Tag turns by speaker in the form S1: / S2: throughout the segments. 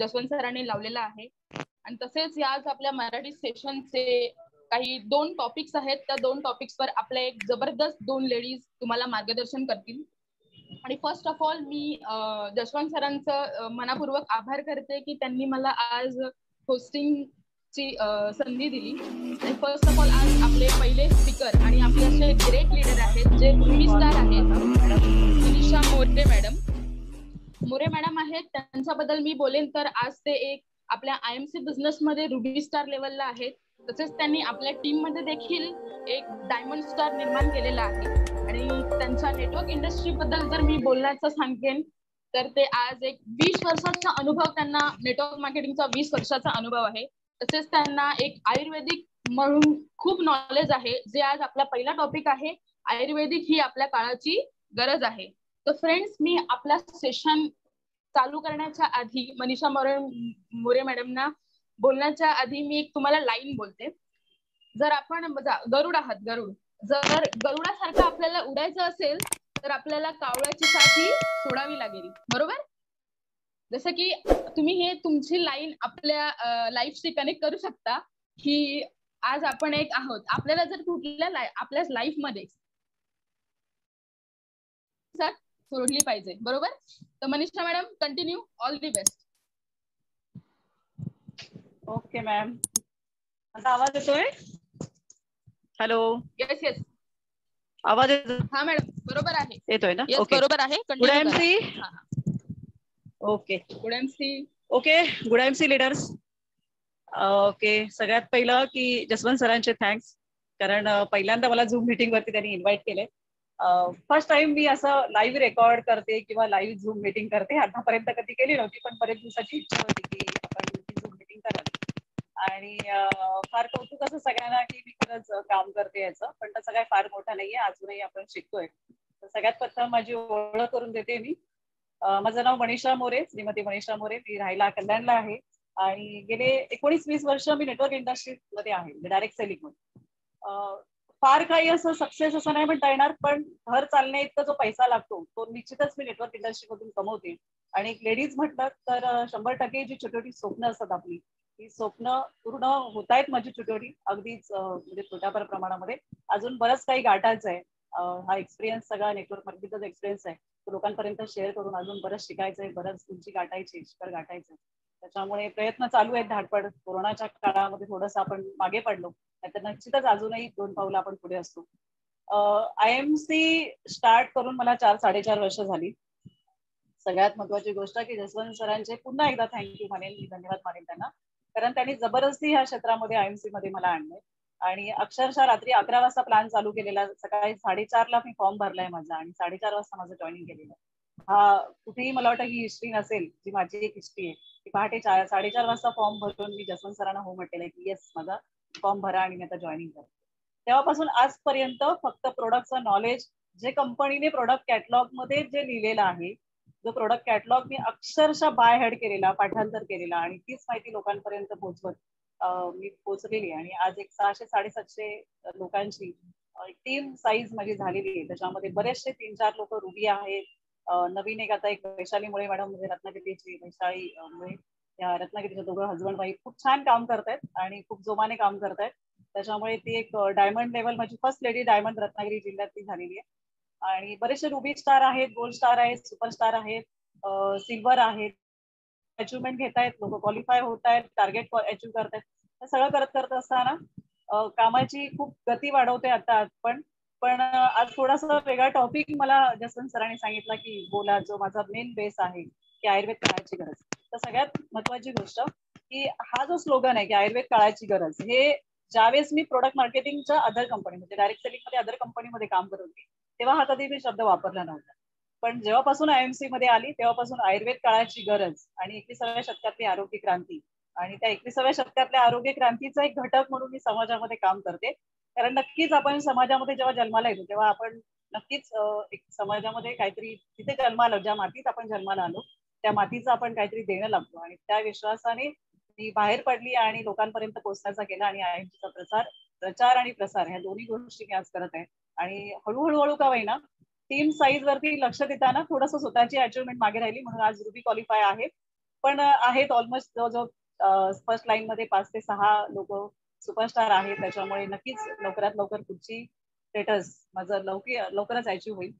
S1: जसवंत सरांनी लावलेला आहे. आणि तसेच याच आपल्या मराठी सेशनचे काही दोन टॉपिक्स आहेत. त्या दोन टॉपिक्सवर आपल्या एक जबरदस्त दोन लेडीज तुम्हाला मार्गदर्शन करतील. आणि फर्स्ट ऑफ ऑल मी जसवंत सरांचं मनापूर्वक आभार करते की त्यांनी मला आज होस्टिंगची संधी दिली. आणि फर्स्ट ऑफ ऑल आज आपले पहिले स्पीकर आणि आपले असे ग्रेट लीडर आहेत जे मूवी स्टार आहेत. मनीषा मोरे मॅडम. मोरे मॅडम आहेत त्यांच्याबद्दल मी बोलेन. तर आज ते एक आपल्या आय एम सी बिझनेस मध्ये रुबी स्टार लेवलला आहेत. तसेच त्यांनी आपल्या टीममध्ये देखील एक डायमंड स्टार निर्माण केलेला आहे. आणि त्यांच्या नेटवर्क इंडस्ट्री बद्दल जर मी बोलण्याचं सांगेन तर ते आज एक वीस वर्षाचा अनुभव त्यांना नेटवर्क मार्केटिंगचा वीस वर्षाचा अनुभव आहे. तसेच त्यांना एक आयुर्वेदिक म्हणून खूप नॉलेज आहे जे आज आपला पहिला टॉपिक आहे. आयुर्वेदिक ही आपल्या काळाची गरज आहे. तर फ्रेंड्स मी आपला सेशन चालू करण्याच्या आधी मनीषा मोरे मोरे मॅडमना बोलण्याच्या आधी मी एक तुम्हाला लाईन बोलते. जर आपण गरुड आहात गरुड. जर गरुडासारखं आपल्याला उडायचं असेल तर आपल्याला कावळ्याची साथी सोडावी लागेल. बरोबर? जसं की तुम्ही हे तुमची लाईन आपल्या लाईफशी कनेक्ट करू शकता. की आज आपण एक आहोत. आपल्याला जर कुठल्या आपल्या लाईफमध्ये. सोडली पाहिजे. बरोबर? तर Manisha madam continue all the best
S2: okay ma'am माझा आवाज येतोय? हॅलो
S1: येस येस
S2: आवाज येतो
S1: हा मॅडम. बरोबर आहे.
S2: येतोय ना?
S1: ओके बरोबर आहे.
S2: Good M C okay
S1: good M C
S2: okay good M C leaders okay सगळ्यात पहिलं की जसवंत सरांचे थँक्स कारण पहिल्यांदा मला झूम मीटिंग वरती त्यांनी इन्व्हाइट केले फर्स्ट टाइम मी असं लाईव्ह रेकॉर्ड करते किंवा लाईव्ह झूम मीटिंग करते. आतापर्यंत कधी केली नव्हती पण बरेच दिवसाची इच्छा होती की आपण झूम मीटिंग करावी. आणि फार कौतुक असं सगळ्यांना की मी खरंच काम करते याचं. पण तसं काय फार मोठा नाहीये. अजूनही आपण शिकतोय. तर सगळ्यात प्रथम माझी ओळख करून देते मी. माझं नाव मनीषा मोरे श्रीमती मनीषा मोरे. मी राहायला कल्याणला आहे. आणि गेले एकोणीस वीस वर्ष मी नेटवर्क इंडस्ट्रीमध्ये आहे. डायरेक्ट सेलिंग फार काही असं सक्सेस असं नाही म्हणता येणार पण घर चालण्या इतका जो पैसा लागतो तो निश्चितच मी नेटवर्क इंडस्ट्रीमधून कमवते. आणि एक लेडीज म्हटलं तर शंभर टक्के जी छोटी छोटी स्वप्न असतात आपली ही स्वप्न पूर्ण होत आहेत माझी छोटी अगदीच म्हणजे छोट्याफार प्रमाणामध्ये. अजून बरंच काही गाठायचं आहे. हा एक्सपिरियन्स सगळा नेटवर्क मार्केटिंगचा एक्सपिरियन्स आहे. तो लोकांपर्यंत शेअर करून अजून बरंच शिकायचं आहे बरंच तुमची गाठायची शिखर गाठायचं त्याच्यामुळे प्रयत्न चालू आहेत धाडपड. कोरोनाच्या काळामध्ये थोडंसं आपण मागे पडलो. तर निश्चितच अजूनही दोन पावलं आपण पुढे असतो. आय एम सी स्टार्ट करून मला चार साडेचार वर्ष झाली. सगळ्यात महत्वाची गोष्ट की जसवंत सरांचे पुन्हा एकदा थँक्यू म्हणेन. मी धन्यवाद मानेन त्यांना. कारण त्यांनी जबरदस्ती ह्या क्षेत्रामध्ये आय एम सी मध्ये मला आणले आणि अक्षरशः रात्री अकरा वाजता प्लॅन चालू केलेला. सकाळी साडेचारला मी फॉर्म भरलाय माझा आणि साडेचार वाजता माझं जॉईनिंग केलेलं. हा कुठेही मला वाटतं ही हिस्ट्री नसेल जी माझी एक हिस्ट्री आहे. की पहाटे चार साडेचार वाजता फॉर्म भरून मी जसवंत सरांना हो म्हटलेलं की येस माझा फॉर्म भरा आणि मी आता जॉईनिंग करते तेव्हापासून आजपर्यंत फक्त प्रोडक्टचं नॉलेज जे कंपनीने प्रोडक्ट कॅटलॉगमध्ये जे लिहिलेलं आहे जो प्रोडक्ट कॅटलॉग मी अक्षरशः बाय हेड केलेला पाठांतर केलेला आणि तीच माहिती लोकांपर्यंत पोहोचवत मी पोहोचलेली आणि आज एक सहाशे साडेसातशे लोकांची टीम साईज माझी झालेली आहे. त्याच्यामध्ये बरेचसे तीन चार लोक रुबी आहेत. नवीन एक आता एक वैशालीमुळे मॅडम म्हणजे रत्नागिरीची वैशाली मुळे या रत्नागिरीच्या दोघं हजबंड बाई खूप छान काम करतायत आणि खूप जोमाने काम करतायत. त्याच्यामुळे ती एक डायमंड लेवल माझी फर्स्ट लेडी डायमंड रत्नागिरी जिल्ह्यात ती झालेली आहे. आणि बरेचसे रुबी स्टार आहेत गोल्ड स्टार आहेत सुपरस्टार आहेत सिल्वर आहेत. अचिव्हमेंट घेत आहेत लोक क्वालिफाय होत आहेत टार्गेट अचीव्ह करतायत. सगळं करत करत असताना कामाची खूप गती वाढवते आता पण पण आज थोडासा वेगळा टॉपिक मला जसं सरांनी सांगितलं की बोला जो माझा मेन बेस आहे की आयुर्वेद काळाची गरज. तर सगळ्यात महत्वाची गोष्ट की हा जो स्लोगन आहे की आयुर्वेद काळाची गरज हे ज्यावेळेस मी प्रोडक्ट मार्केटिंगच्या अदर कंपनी म्हणजे डायरेक्ट सेलिंगमध्ये अदर कंपनीमध्ये काम करत होती तेव्हा हा कधी मी शब्द वापरला नव्हता. पण जेव्हापासून आय एम सी मध्ये आली तेव्हापासून आयुर्वेद काळाची गरज आणि एकविसाव्या शतकातली आरोग्य क्रांती आणि त्या एकविसाव्या शतकातल्या आरोग्य क्रांतीचा एक घटक म्हणून मी समाजामध्ये काम करते. कारण नक्कीच आपण समाजामध्ये जेव्हा जन्माला येतो तेव्हा आपण नक्कीच एक समाजामध्ये काहीतरी तिथे जन्माला ज्या मातीत आपण जन्माला आलो त्या मातीचं आपण काहीतरी देणं लागतो. आणि त्या विश्वासाने मी बाहेर पडली आणि लोकांपर्यंत पोहोचण्याचा केला आणि आय एम प्रसार प्रचार आणि प्रसार ह्या दोन्ही गोष्टी मी आज करत आहे. आणि हळूहळू हळू का होईना टीम साईज वरती लक्ष देताना थोडंसं स्वतःची अचिव्हमेंट मागे राहिली म्हणून आज रुबी क्वालिफाय आहे. पण आहेत ऑलमोस्ट जवळजवळ फर्स्ट लाईन मध्ये पाच ते सहा लोक सुपरस्टार आहेत. त्याच्यामुळे नक्कीच लवकरात लवकर पुढची स्टेटस माझं लवकर लवकरच अचीव होईल.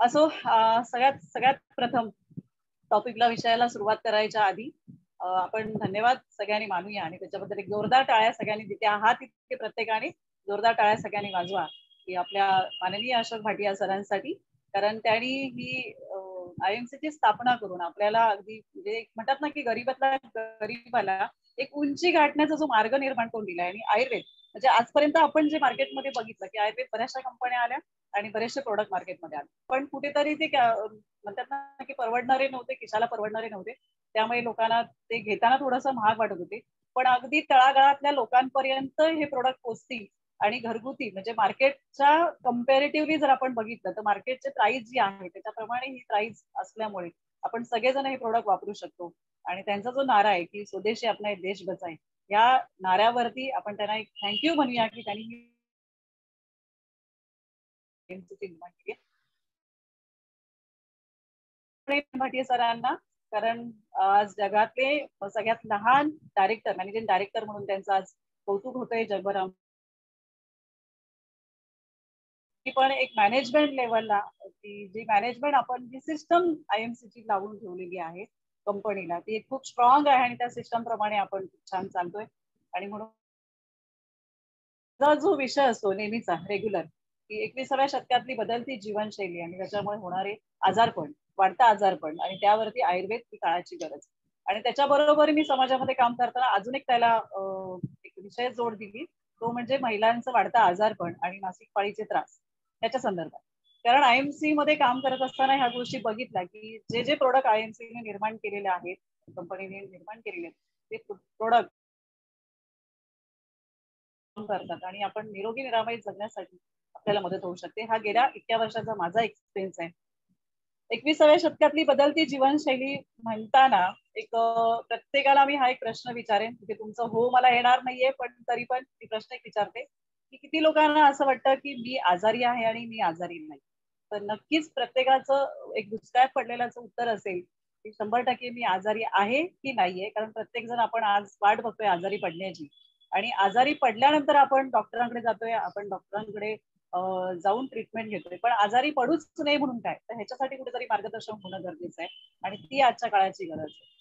S2: असो सगळ्यात सगळ्यात प्रथम टॉपिकला विषयाला सुरुवात करायच्या आधी आपण धन्यवाद सगळ्यांनी मानूया आणि त्याच्याबद्दल एक जोरदार टाळ्या सगळ्यांनी जिथे आहात तिथे प्रत्येकाने. जोरदार टाळ्या सगळ्यांनी वाजवा. की आपल्या माननीय अशोक भाटिया सरांसाठी. कारण त्यांनी ही करून एम ची स्थापना करून आपल्याला अगदी म्हणजे म्हणतात ना की गरीबातला गरीबाला एक उंची गाठण्याचा जो मार्ग निर्माण करून दिला आणि आयुर्वेद म्हणजे आजपर्यंत आपण जे मार्केटमध्ये बघितलं की आयुर्वेद बऱ्याचशा कंपन्या आल्या आणि बरेचसे प्रोडक्ट मार्केटमध्ये आले. पण कुठेतरी ते म्हणतात ना की परवडणारे नव्हते खिशाला परवडणारे नव्हते. त्यामुळे लोकांना ते घेताना थोडंसं महाग वाटत होते. पण अगदी तळागाळातल्या लोकांपर्यंत हे प्रोडक्ट पोचतील आणि घरगुती म्हणजे मार्केटच्या कम्पॅरेटिव्हली जर आपण बघितलं तर मार्केटचे प्राइस जी आहे त्याच्याप्रमाणे ही प्राइस असल्यामुळे आपण सगळेजण हे प्रोडक्ट वापरू शकतो. आणि त्यांचा जो नारा आहे की स्वदेशी आपला देश बचाय या नाऱ्यावरती आपण त्यांना एक थँक्यू म्हणूया की त्यांनी भाटिया सरांना कारण आज जगातले सगळ्यात लहान डायरेक्टर मॅनेजिंग डायरेक्टर म्हणून त्यांचं आज कौतुक होतंय ती पण एक मॅनेजमेंट लेवलला ती जी मॅनेजमेंट आपण जी सिस्टम आय एम ची लावून ठेवलेली आहे कंपनीला ती खूप स्ट्रॉंग आहे आणि त्या सिस्टम प्रमाणे आपण छान चालतोय. आणि म्हणून जो विषय असतो नेहमीचा रेग्युलर की एकविसाव्या शतकातली बदलती जीवनशैली आणि त्याच्यामुळे होणारे आजारपण वाढता आजारपण आणि त्यावरती आयुर्वेद ही काळाची गरज. आणि त्याच्याबरोबर मी समाजामध्ये काम करताना अजून एक त्याला एक विषय जोड दिली. तो म्हणजे महिलांचं वाढता आजारपण आणि मासिक पाळीचे त्रास. याच्या संदर्भात. कारण आय एम सी मध्ये काम करत असताना ह्या गोष्टी बघितल्या की जे जे प्रोडक्ट आय एम ने निर्माण केलेले आहेत कंपनीने निर्माण केलेले ते प्रोडक्ट करतात आणि आपण निरोगी निरामय जगण्यासाठी आपल्याला मदत होऊ शकते. हा गेल्या इतक्या वर्षाचा माझा एक्सपिरियन्स आहे. एकविसाव्या शतकातली बदलती जीवनशैली म्हणताना एक प्रत्येकाला मी हा एक प्रश्न विचारेन की तुमचं हो मला येणार नाहीये पण तरी पण मी प्रश्न एक विचारते. की किती लोकांना असं वाटतं की मी आजारी आहे आणि मी आजारी नाही. तर नक्कीच प्रत्येकाचं एक दुसऱ्यात पडलेल्याचं उत्तर असेल की शंभर टक्के मी आजारी आहे की नाहीये. कारण प्रत्येक जण आपण आज वाट बघतोय आजारी पडण्याची. आणि आजारी पडल्यानंतर आपण डॉक्टरांकडे जातोय आपण डॉक्टरांकडे जाऊन ट्रीटमेंट घेतोय. पण आजारी पडूच नाही म्हणून काय? तर ह्याच्यासाठी कुठेतरी मार्गदर्शन होणं गरजेचं आहे. आणि ती आजच्या काळाची गरज आहे.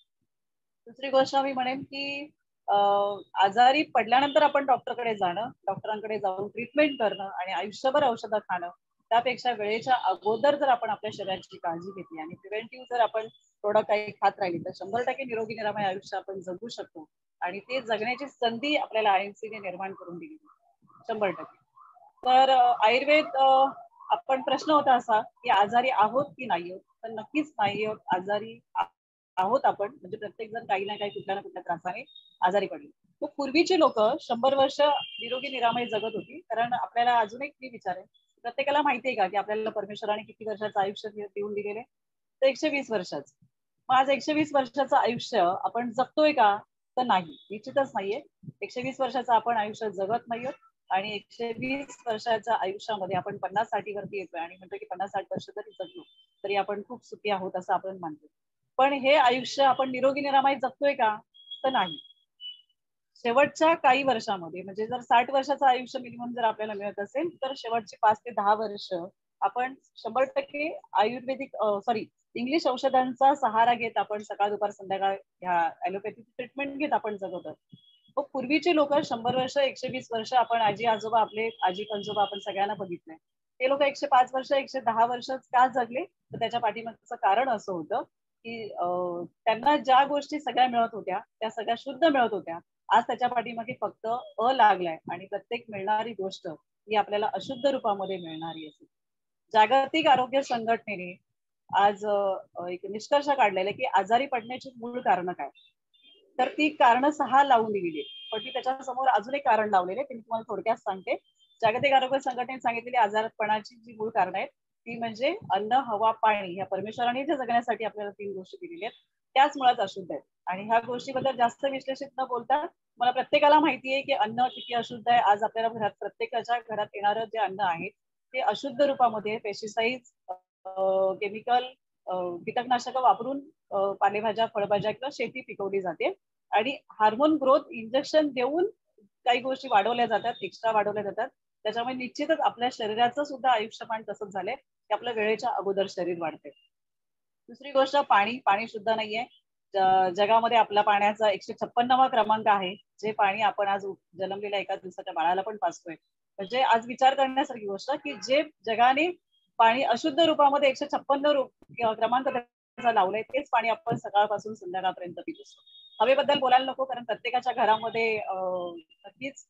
S2: दुसरी गोष्ट मी म्हणेन की आजारी पडल्यानंतर आपण डॉक्टरकडे जाणं डॉक्टरांकडे जाऊन ट्रीटमेंट करणं आणि आयुष्यभर औषधं खाणं त्यापेक्षा वेळेच्या अगोदर जर आपण आपल्या शरीराची काळजी घेतली आणि प्रिव्हेंटिव्ह जर आपण प्रोडक्ट काही खात राहिली तर शंभर टक्के निरोगी निरामय आयुष्य आपण जगू शकतो आणि ते जगण्याची संधी आपल्याला आय निर्माण करून दिली. शंभर टक्के. तर आयुर्वेद आपण प्रश्न होता असा की आजारी आहोत की नाही आहोत तर नक्कीच नाही आहोत आजारी आहोत आपण. म्हणजे प्रत्येक जण काही ना काही कुठल्या ना कुठल्या त्रासाने आजारी पडले. तर पूर्वीची लोक शंभर वर्ष निरोगी निरामय जगत होती. कारण आपल्याला अजून एक मी विचार आहे प्रत्येकाला माहिती आहे का की आपल्याला परमेश्वराने किती वर्षाचं आयुष्य देऊन दिलेले तर एकशे वीस वर्षाचं. मग आज एकशे वीस वर्षाचं आयुष्य आपण जगतोय का? तर नाही. निश्चितच नाहीये. एकशे वीस वर्षाचं आपण आयुष्य जगत नाहीये. आणि एकशे वीस वर्षाच्या आयुष्यामध्ये आपण पन्नास साठीवरती येतोय. आणि म्हणतो की पन्नास साठ वर्ष जरी जगलो. तरी आपण खूप सुखी आहोत असं आपण मानतो. पण हे आयुष्य आपण निरोगी निरामय जगतोय का? तर नाही. शेवटच्या काही वर्षामध्ये म्हणजे जर साठ वर्षाचं आयुष्य मिनिमम जर आपल्याला मिळत असेल तर शेवटचे पाच ते दहा वर्ष आपण शंभर टक्के आयुर्वेदिक सॉरी इंग्लिश औषधांचा सहारा घेत आपण सकाळ दुपार संध्याकाळ ह्या ॲलोपॅथी ट्रीटमेंट घेत आपण जगवतो मग पूर्वीचे लोक शंभर वर्ष एकशे वीस वर्ष आपण आजी आजोबा आपले आजी कंजोबा आपण सगळ्यांना बघितले ते लोक एकशे पाच वर्ष एकशे दहा वर्ष का जगले? तर त्याच्या पाठीमागचं कारण असं होतं की त्यांना ज्या गोष्टी सगळ्या मिळत होत्या त्या सगळ्या शुद्ध मिळत होत्या. आज त्याच्या पाठीमागे फक्त अ लागलाय आणि प्रत्येक मिळणारी गोष्ट ही आपल्याला अशुद्ध रूपामध्ये मिळणारी असेल. जागतिक आरोग्य संघटनेने आज एक निष्कर्ष काढलेला की आजारी पडण्याची मूळ कारण काय? तर ती कारण सहा लावून दिलेली पण ती त्याच्यासमोर अजून एक कारण लावलेले ते मी तुम्हाला थोडक्यात सांगते. जागतिक आरोग्य संघटनेने सांगितलेली आजारपणाची जी मूळ कारण आहेत ती म्हणजे अन्न हवा पाणी ह्या परमेश्वराने जे जगण्यासाठी आपल्याला तीन गोष्टी दिलेल्या आहेत. त्याच मुळात अशुद्ध आहेत. आणि ह्या गोष्टीबद्दल जास्त विश्लेषित न बोलता मला प्रत्येकाला माहिती आहे की अन्न किती अशुद्ध आहे. आज आपल्याला घरात प्रत्येकाच्या घरात येणारं जे अन्न आहे ते अशुद्ध रूपामध्ये पेस्टिसाइड केमिकल कीटकनाशक वापरून पालेभाज्या फळभाज्या किंवा शेती पिकवली जाते. आणि हार्मोन ग्रोथ इंजेक्शन देऊन काही गोष्टी वाढवल्या जातात एक्स्ट्रा वाढवल्या जातात. त्याच्यामुळे निश्चितच आपल्या शरीराचं सुद्धा आयुष्यमान तसंच झालंय. की आपल्या वेळेच्या अगोदर शरीर वाढते. दुसरी गोष्ट पाणी. पाणी शुद्ध नाहीये. जगामध्ये आपला पाण्याचा एकशे छप्पनवा क्रमांक आहे जे पाणी आपण आज जन्मलेल्या एका दिवसाच्या बाळाला पण पाचतोय म्हणजे आज विचार करण्यासारखी गोष्ट की जे जगाने पाणी अशुद्ध रूपामध्ये एकशे छप्पन्न क्रमांक लावलंय तेच पाणी आपण सकाळपासून संध्याकाळपर्यंत पित असतो. हवेबद्दल बोलायला नको कारण प्रत्येकाच्या घरामध्ये नक्कीच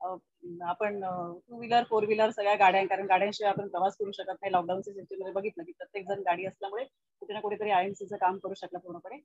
S2: आपण टू व्हीलर फोर व्हीलर सगळ्या गाड्या कारण गाड्यांशिवाय आपण प्रवास करू शकत नाही. लॉकडाऊनच्या सिस्टीममध्ये बघितलं की प्रत्येक जण गाडी असल्यामुळे कुठे ना कुठेतरी आयएमसीचं काम करू शकलं पूर्णपणे.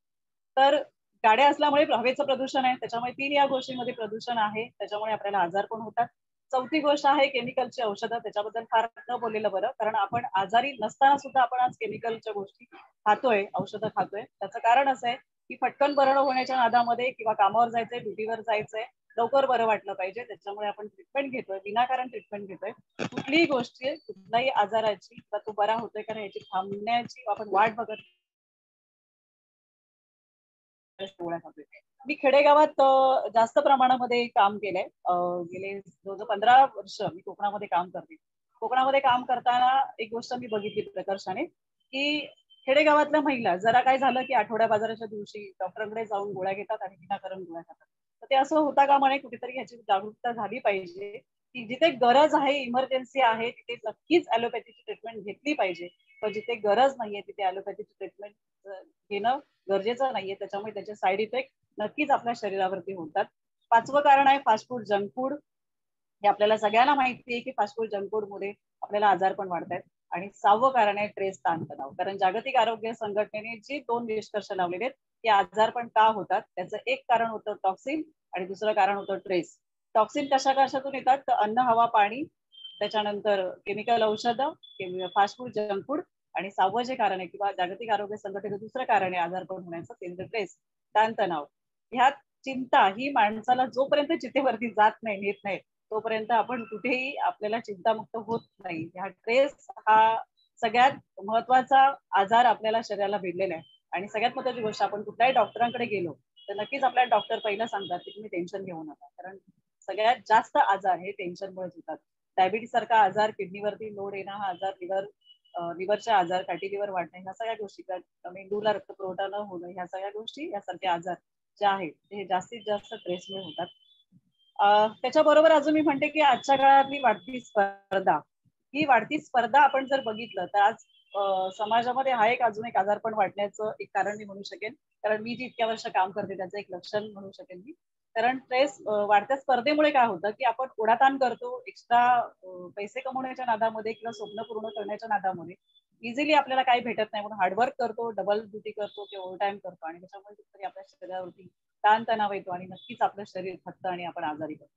S2: तर गाड्या असल्यामुळे हवेचं प्रदूषण आहे. त्याच्यामुळे तीन या गोष्टींमध्ये प्रदूषण आहे. त्याच्यामुळे आपल्याला आजार पण होतात. चौथी गोष्ट आहे केमिकलची औषधं. त्याच्याबद्दल फार न बोललेलं बरं कारण आपण आजारी नसताना सुद्धा आपण आज केमिकलच्या गोष्टी खातोय औषधं खातोय. त्याचं कारण असं आहे की फटकन बरण होण्याच्या नादामध्ये किंवा कामावर जायचंय ड्युटीवर जायचंय. लवकर बरं वाटलं पाहिजे. त्याच्यामुळे आपण ट्रीटमेंट घेतोय विनाकारण ट्रीटमेंट घेतोय. कुठलीही गोष्टी कुठल्याही आजाराची किंवा तो बरा होतोय कारण याची थांबण्याची आपण वाट बघत मी खेडेगावात जास्त प्रमाणामध्ये काम केलंय. गेले जवळजवळ पंधरा वर्ष मी कोकणामध्ये काम करते. कोकणामध्ये काम करताना एक गोष्ट मी बघितली प्रकर्षाने की खेडेगावातल्या महिला जरा काय झालं की आठवड्या बाजाराच्या दिवशी डॉक्टरांकडे जाऊन गोळ्या घेतात आणि विनाकारण गोळ्या खातात. तर ते असं होता का म्हणे कुठेतरी ह्याची जागरूकता झाली पाहिजे. की जिथे गरज आहे इमर्जन्सी आहे तिथे नक्कीच ॲलोपॅथीची ट्रीटमेंट घेतली पाहिजे. पण जिथे गरज नाहीये तिथे ॲलोपॅथीची ट्रीटमेंट घेणं गरजेचं नाहीये. त्याच्यामुळे त्याचे साईड इफेक्ट नक्कीच आपल्या शरीरावरती होतात. पाचवं कारण आहे फास्ट फूड जंक फूड हे आपल्याला सगळ्यांना माहिती आहे की फास्ट फूड जंक फूड मुळे आपल्याला आजार पण वाढत आहेत आणि सहावं कारण आहे ट्रेस ताणतणाव. कारण जागतिक आरोग्य संघटनेने जी दोन निष्कर्ष लावलेले आहेत ते आजार पण का होतात? त्याचं एक कारण होतं टॉक्सिन आणि दुसरं कारण होतं ट्रेस टॉक्सिन कशा कशातून येतात? तर अन्न हवा पाणी त्याच्यानंतर केमिकल औषधं फास्ट फूड जंक फूड आणि सहावं जे कारण आहे किंवा जागतिक आरोग्य संघटनेचं दुसरं कारण आहे आजारपण होण्याचं ते म्हणजे ट्रेस ताणतणाव. ह्यात चिंता ही माणसाला जोपर्यंत चितेवरती जात नाही नेत नाही तोपर्यंत आपण कुठेही आपल्याला चिंतामुक्त होत नाही. हा स्ट्रेस हा सगळ्यात महत्त्वाचा आजार आपल्याला शरीराला भिडलेला आहे. आणि सगळ्यात महत्वाची गोष्ट आपण कुठल्याही डॉक्टरांकडे गेलो तर नक्कीच आपल्याला डॉक्टर पहिला सांगतात की तुम्ही टेन्शन घेऊ नका. कारण सगळ्यात जास्त आजार हे टेन्शनमुळे होतात. डायबिटीस सारखा आजार किडनीवरती लोड येणं हा आजार लिव्हर लिव्हरचे आजार फॅटी लिव्हर वाढणे ह्या सगळ्या गोष्टी मेंदूला रक्तपुरवठा न होणं ह्या सगळ्या गोष्टी यासारखे आजार जे आहेत ते जास्तीत जास्त स्ट्रेसमुळे होतात. त्याच्याबरोबर अजून मी म्हणते की आजच्या काळातली वाढती स्पर्धा. ही वाढती स्पर्धा आपण जर बघितलं तर आज समाजामध्ये हा एक अजून एक आजारपण वाढण्याचं एक कारण मी म्हणू शकेन. कारण मी जी इतक्या वर्ष काम करते त्याचं एक लक्षण म्हणू शकेन मी. कारण स्ट्रेस वाढत्या स्पर्धेमुळे काय होतं की आपण ओढाताण करतो एक्स्ट्रा पैसे कमवण्याच्या नादामध्ये किंवा स्वप्न पूर्ण करण्याच्या नादामध्ये. इझिली आपल्याला काही भेटत नाही. म्हणून हार्डवर्क करतो डबल ड्युटी करतो किंवा ओव्हरटाईम करतो आणि त्याच्यामुळे कुठेतरी आपल्या शरीरावरती ताणतणाव येतो आणि नक्कीच आपलं शरीर थकतं आणि आपण आजारी पडतो.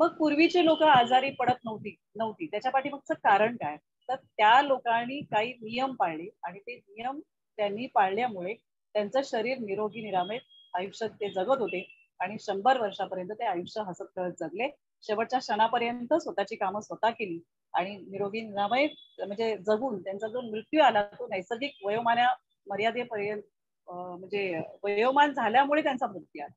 S2: मग पूर्वीची लोक आजारी पडत नव्हती नव्हती. त्याच्या पाठीमागचं कारण काय? तर त्या लोकांनी काही नियम पाळले आणि ते नियम त्यांनी पाळल्यामुळे त्यांचं शरीर निरोगी निरामय आयुष्यात ते जगत होते आणि शंभर वर्षापर्यंत ते आयुष्य हसत खेळत जगले. शेवटच्या क्षणापर्यंत स्वतःची कामं स्वतः केली. आणि निरोगी निरामय म्हणजे जगून त्यांचा जो मृत्यू आला तो नैसर्गिक वयोमाना मर्यादेपर्यंत म्हणजे वयोमान झाल्यामुळे त्यांचा मृत्यू आला.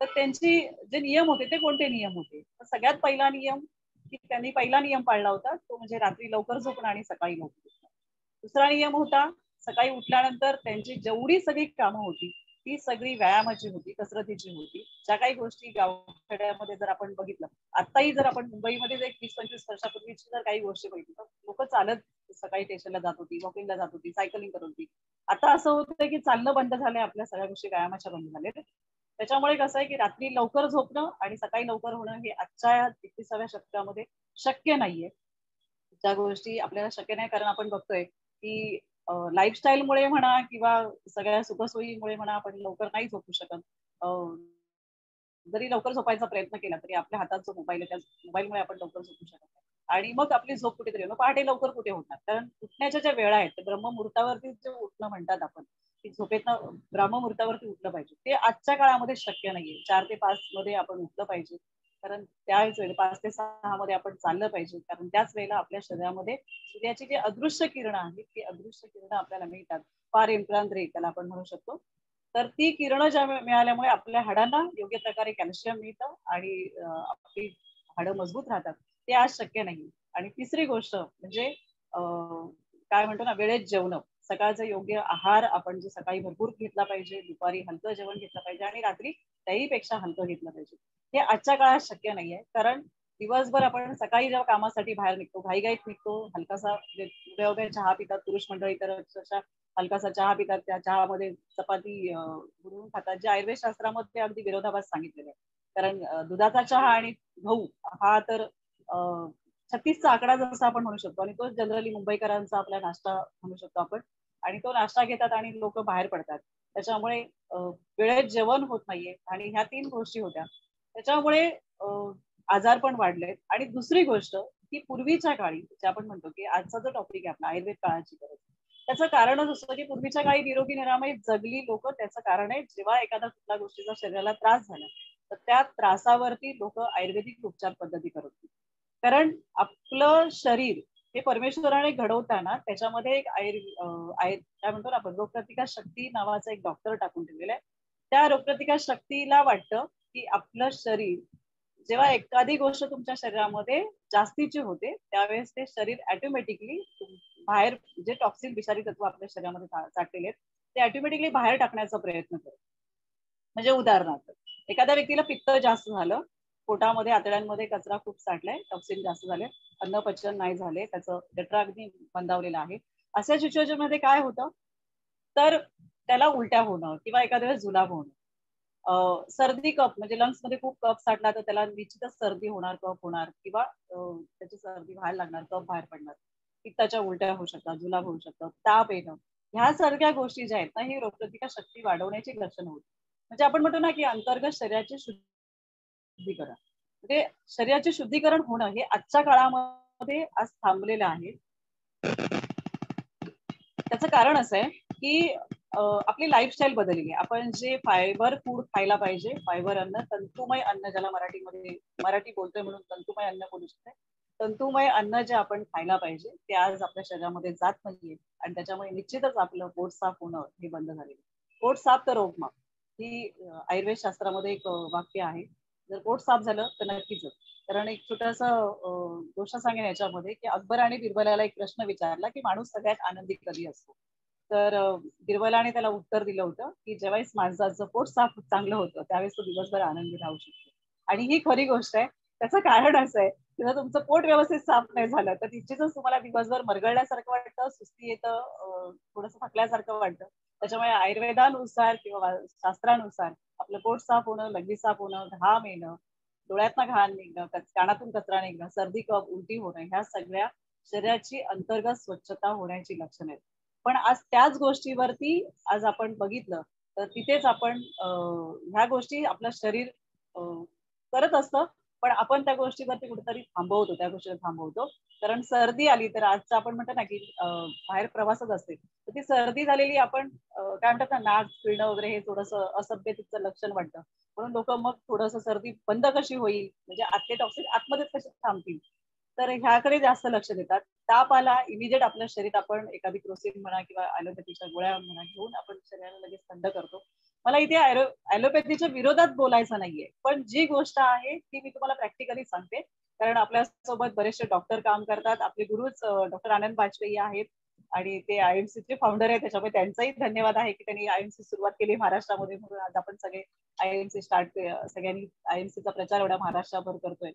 S2: तर त्यांची जे नियम होते ते कोणते नियम होते? तर सगळ्यात पहिला नियम की त्यांनी पहिला नियम पाळला होता तो म्हणजे रात्री लवकर झोपणं आणि सकाळी लवकर दुसरा नियम होता सकाळी उठल्यानंतर त्यांची जेवढी सगळी कामं होती ती सगळी व्यायामाची होती कसरतीची होती. ज्या काही गोष्टी गावखेड्यामध्ये जर आपण बघितलं आताही जर आपण मुंबईमध्ये एक वीस पंचवीस वर्षापूर्वीची जर काही गोष्टी बघितली तर लोक चालत सकाळी स्टेशनला जात होती वॉकिंगला जात होती सायकलिंग करत होती. आता असं होतं की चालणं बंद झालंय आपल्या सगळ्या गोष्टी व्यायामाच्या बंद झाल्या त्याच्यामुळे कसं आहे की रात्री लवकर झोपणं आणि सकाळी लवकर होणं हे आजच्या एकविसाव्या शतकामध्ये शक्य नाहीये. ज्या गोष्टी आपल्याला शक्य नाही कारण आपण बघतोय की लाईफस्टाईलमुळे म्हणा किंवा सगळ्या सुखसोयीमुळे म्हणा आपण लवकर नाही झोपू शकत. जरी लवकर झोपायचा प्रयत्न केला तरी आपल्या हातात जो मोबाईल आहे त्या मोबाईलमुळे आपण लवकर झोपू शकत नाही. आणि मग आपली झोप कुठेतरी मग पहाटे लवकर कुठे होणार? कारण उठण्याच्या ज्या वेळा आहेत ब्रह्ममुहूर्तावरती जे उठणं म्हणतात आपण की झोपेतनं ब्रह्ममुहूर्तावरती उठलं पाहिजे. ते आजच्या काळामध्ये शक्य नाहीये. चार ते पाच मध्ये आपण उठलं पाहिजे. कारण त्याच वेळेला पाच ते सहा मध्ये आपण चाललं पाहिजे. कारण त्याच वेळेला आपल्या शरीरामध्ये सूर्याची जी अदृश्य किरण आहेत ती अदृश्य किरण आपल्याला मिळतात. फार इम्प्रांतरी त्याला आपण म्हणू शकतो. तर ती किरण ज्या मिळाल्यामुळे आपल्या हाडांना योग्य प्रकारे कॅल्शियम मिळतं आणि आपली हाडं मजबूत राहतात. ते आज शक्य नाही. आणि तिसरी गोष्ट म्हणजे काय म्हणतो ना वेळेत जेवण. सकाळचा योग्य आहार आपण जे सकाळी भरपूर घेतला पाहिजे दुपारी हलकं जेवण घेतलं पाहिजे आणि रात्री त्याहीपेक्षा हलकं घेतलं पाहिजे. हे आजच्या काळात शक्य नाहीये. कारण दिवसभर आपण सकाळी जेव्हा कामासाठी बाहेर निघतो घाईघाईत निघतो हलकासा उभ्या चहा पितात पुरुष मंडळी तर अक्षरशः हलकासा चहा पितात त्या चहामध्ये चपाती बुडवून खातात जे आयुर्वेद शास्त्रामध्ये अगदी विरोधाभास सांगितलेले आहे. कारण दुधाचा चहा आणि गहू हा तर छत्तीसचा आकडा जसा आपण म्हणू शकतो आणि तो जनरली मुंबईकरांचा आपला नाश्ता म्हणू शकतो आपण. आणि तो नाश्ता घेतात आणि लोक बाहेर पडतात. त्याच्यामुळे वेळेत जेवण होत नाहीये आणि ह्या तीन गोष्टी होत्या. त्याच्यामुळे आजार पण वाढलेत. आणि दुसरी गोष्ट की पूर्वीच्या काळी जे आपण म्हणतो की आजचा जो टॉपिक आहे आपला आयुर्वेद काळाची गरज. त्याचं कारणच असतं की पूर्वीच्या काळी निरोगी निरामय जगली लोक त्याचं कारण आहे जेव्हा एखाद्या कुठल्या गोष्टीचा शरीराला त्रास झाला तर त्या त्रासावरती लोक आयुर्वेदिक उपचार पद्धती करत होती. कारण आपलं शरीर हे परमेश्वराने घडवताना त्याच्यामध्ये एक आयुर् काय म्हणतो ना आपण रोगप्रतिकार शक्ती नावाचा एक डॉक्टर टाकून ठेवलेला आहे. त्या रोगप्रतिकार शक्तीला वाटतं की आपलं शरीर जेव्हा एखादी गोष्ट तुमच्या शरीरामध्ये जास्तीची होते त्यावेळेस ते शरीर ऑटोमॅटिकली बाहेर जे टॉक्सिन विषारी तत्व आपल्या शरीरामध्ये साठलेले आहेत ते ऑटोमॅटिकली बाहेर टाकण्याचा प्रयत्न करत म्हणजे उदाहरणार्थ एखाद्या व्यक्तीला पित्त जास्त झालं पोटामध्ये आतड्यांमध्ये कचरा खूप साठलाय टॉक्सिन जास्त झाले अन्न पचन नाही झाले त्याचं जठरा अगदी आहे. अशा सिच्युएशनमध्ये काय होतं? तर त्याला उलट्या होणं किंवा एखाद्या वेळेस जुलाब होणं. सर्दी कप म्हणजे लंग्समध्ये खूप कप साठला तर त्याला निश्चितच सर्दी होणार कप होणार किंवा त्याची सर्दी बाहेर लागणार कप बाहेर पडणार. पित्ताच्या उलट्या होऊ शकतात जुलाब होऊ शकतात ताप येणं. ह्या सारख्या गोष्टी ज्या आहेत ना ही रोगप्रतिकार शक्ती वाढवण्याची लक्षणं होती. म्हणजे आपण म्हणतो ना की अंतर्गत शरीराची शुद्धीकरण. म्हणजे शरीराचे शुद्धीकरण होणं हे आजच्या काळामध्ये आज थांबलेलं आहे. त्याचं कारण असं आहे की आपली लाईफस्टाईल बदलली आहे. आपण जे फायबर फूड खायला पाहिजे फायबर अन्न तंतुमय अन्न ज्याला मराठीमध्ये मराठी बोलतोय म्हणून तंतुमय अन्न बोलू शकतोय. तंतुमय अन्न जे आपण खायला पाहिजे ते आज आपल्या शरीरामध्ये जात नाहीये. आणि त्याच्यामुळे निश्चितच आपलं पोट साफ होणं हे बंद झालेलं पोट साफ तर रोगमाप ही आयुर्वेद शास्त्रामध्ये एक वाक्य आहे. जर पोट साफ झालं तर नक्कीच कारण एक छोटासा गोष्ट सांगेन याच्यामध्ये की अकबर आणि बिरबलाला एक प्रश्न विचारला की माणूस सगळ्यात आनंदी कधी असतो? तर बिरबलाने त्याला उत्तर दिलं होतं की जेव्हाच माणसाचं पोट साफ चांगलं होतं त्यावेळेस तो दिवसभर आनंदी राहू शकतो. आणि ही खरी गोष्ट आहे. त्याचं कारण असं आहे की जर तुमचं पोट व्यवस्थित साफ नाही झालं तर तिचीच तुम्हाला दिवसभर मरगळल्यासारखं वाटतं सुस्ती येतं थोडंसं थकल्यासारखं वाटतं त्याच्यामुळे आयुर्वेदानुसार किंवा शास्त्रानुसार आपलं पोट साफ होणं लघवी साफ होणं घाम येणं डोळ्यातनं घाण निघणं कानातून कचरा निघणं सर्दी कप उलटी होणं ह्या सगळ्या शरीराची अंतर्गत स्वच्छता होण्याची लक्षणं आहेत. पण आज त्याच गोष्टीवरती आज आपण बघितलं तर तिथेच आपण ह्या गोष्टी आपलं शरीर करत असतं. पण आपण त्या गोष्टीवरती कुठेतरी थांबवतो त्या गोष्टीला थांबवतो. कारण सर्दी आली तर आजचं आपण म्हणतो ना की बाहेर प्रवासच असते. तर ती सर्दी झालेली आपण काय म्हणतात ना नाक पिळणं वगैरे हे थोडस असभ्यतेचं लक्षण वाटतं. म्हणून लोक मग थोडस सर्दी बंद कशी होईल? म्हणजे आतले टॉक्सिक आतमध्येच कसे थांबतील? तर ह्याकडे जास्त लक्ष देतात. ताप आला इमिजिएट आपल्या शरीर आपण एखादी क्रोसिन म्हणा किंवा ॲलोपॅथीच्या गोळ्या म्हणा घेऊन आपण शरीराला लगेच थंड करतो. मला इथे ॲलोपॅथीच्या विरोधात बोलायचं नाहीये. पण जी गोष्ट आहे ती मी तुम्हाला प्रॅक्टिकली सांगते. कारण आपल्यासोबत बरेचसे डॉक्टर काम करतात. आपले गुरुच डॉक्टर आनंद वाजपेयी आहेत आणि ते आयएमसीचे फाउंडर आहेत. त्याच्यामुळे त्यांचाही धन्यवाद आहे की त्यांनी आयएमसी सुरुवात केली महाराष्ट्रामध्ये. म्हणून आज आपण सगळे आयएमसी स्टार्ट सगळ्यांनी आयएमसीचा प्रचार एवढा महाराष्ट्राभर करतोय.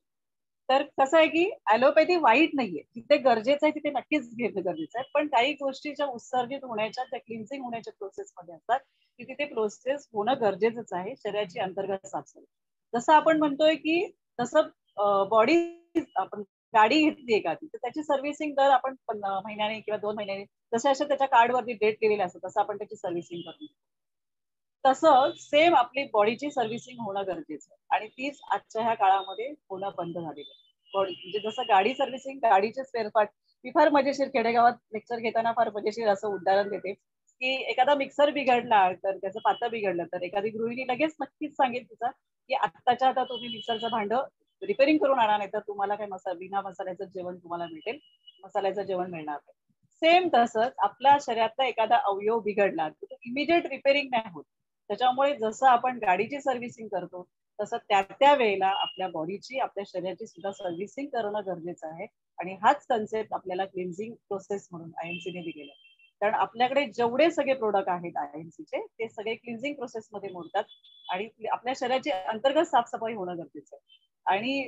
S2: तर कसं आहे की ॲलोपॅथी वाईट नाहीये. जिथे गरजेचं आहे तिथे नक्कीच घेणं गरजेचं आहे. पण काही गोष्टी ज्या उत्सर्जित होण्याच्या त्या क्लिन्सिंग होण्याच्या प्रोसेसमध्ये असतात की तिथे प्रोसेस होणं गरजेचंच आहे शरीराची अंतर्गत साफसफाई जसं आपण म्हणतोय की तसं बॉडी आपण गाडी घेतली एखादी तर त्याची सर्व्हिसिंग दर आपण महिन्याने किंवा दोन महिन्याने जसे अशा त्याच्या कार्डवरती डेट दिलेली असतात तसं आपण त्याची सर्व्हिसिंग करतो. तसं सेम आपली बॉडीची सर्व्हिसिंग होणं गरजेचं आहे. आणि तीच आजच्या ह्या काळामध्ये होणं बंद झालेलं आहे. बॉडी म्हणजे जसं गाडी सर्व्हिसिंग गाडीचे स्पेअरपार्ट मी फार मजेशीर खेडेगावात लेक्चर घेताना फार मजेशीर असं उदाहरण देते. की एखादा मिक्सर बिघडला तर त्याचं पातं बिघडलं तर एखादी गृहिणी लगेच नक्कीच सांगेल तिचा की आत्ताच्या आता तुम्ही मिक्सरचं भांड रिपेअरिंग करून आणा नाही तर तुम्हाला काय मसाला बिना मसाल्याचं जेवण तुम्हाला मिळेल मसाल्याचं जेवण मिळणार नाही. सेम तसंच आपल्या शरीरातला एखादा अवयव बिघडला तर इमिजिएट रिपेअरिंग नाही होत. त्याच्यामुळे जसं आपण गाडीची सर्व्हिसिंग करतो तसं त्या त्या वेळेला आपल्या बॉडीची आपल्या शरीराची सुद्धा सर्व्हिसिंग करणं गरजेचं आहे. आणि हाच कन्सेप्ट आपल्याला क्लिन्झिंग प्रोसेस म्हणून आयएमसीने दिलेला आहे. कारण आपल्याकडे जेवढे सगळे प्रोडक्ट आहेत आयएमसीचे ते सगळे क्लिन्झिंग प्रोसेसमध्ये मोडतात. आणि आपल्या शरीराची अंतर्गत साफसफाई होणं गरजेचं आहे. आणि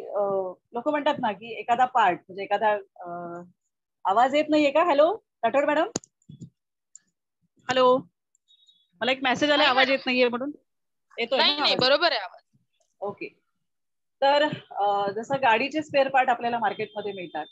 S2: लोक म्हणतात ना की एखादा पार्ट म्हणजे एखादा आवाज येत नाहीये का? हॅलो राठोड मॅडम हॅलो मला एक मेसेज आला आवाज येत नाहीये म्हणून.
S1: येतोय बरोबर आहे आवाज.
S2: ओके तर जसं गाडीचे स्पेअर पार्ट आपल्याला मार्केटमध्ये मिळतात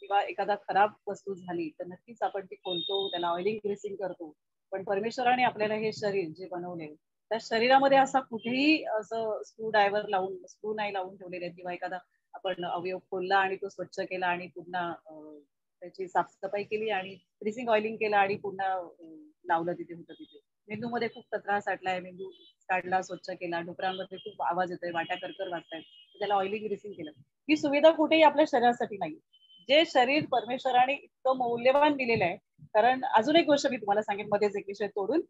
S2: किंवा एखादा खराब वस्तू झाली तर नक्कीच आपण ती खोलतो त्याला ऑइलिंग ग्रेसिंग करतो. पण परमेश्वराने आपल्याला हे शरीर जे बनवले त्या शरीरामध्ये असा कुठेही असं स्क्रू ड्रायव्हर लावून स्क्रू नाही लावून ठेवलेले किंवा एखादा आपण अवयव खोलला आणि तो स्वच्छ केला आणि पुन्हा त्याची साफसफाई केली आणि ग्रेसिंग ऑइलिंग केलं आणि पुन्हा लावलं तिथे होतं तिथे. मेंदूमध्ये खूप कचरा साठलाय मेंदू काढला स्वच्छ केला डोकरांमध्ये खूप आवाज येतोय वाट्या करकर वाटतायत त्याला ऑइलिंग ग्रीसिंग केलं. ही सुविधा कुठेही आपल्या शरीरासाठी नाही जे शरीर परमेश्वराने इतकं मौल्यवान दिलेलं आहे कारण अजून एक गोष्ट मी तुम्हाला सांगेन मध्येच एक विषय तोडून.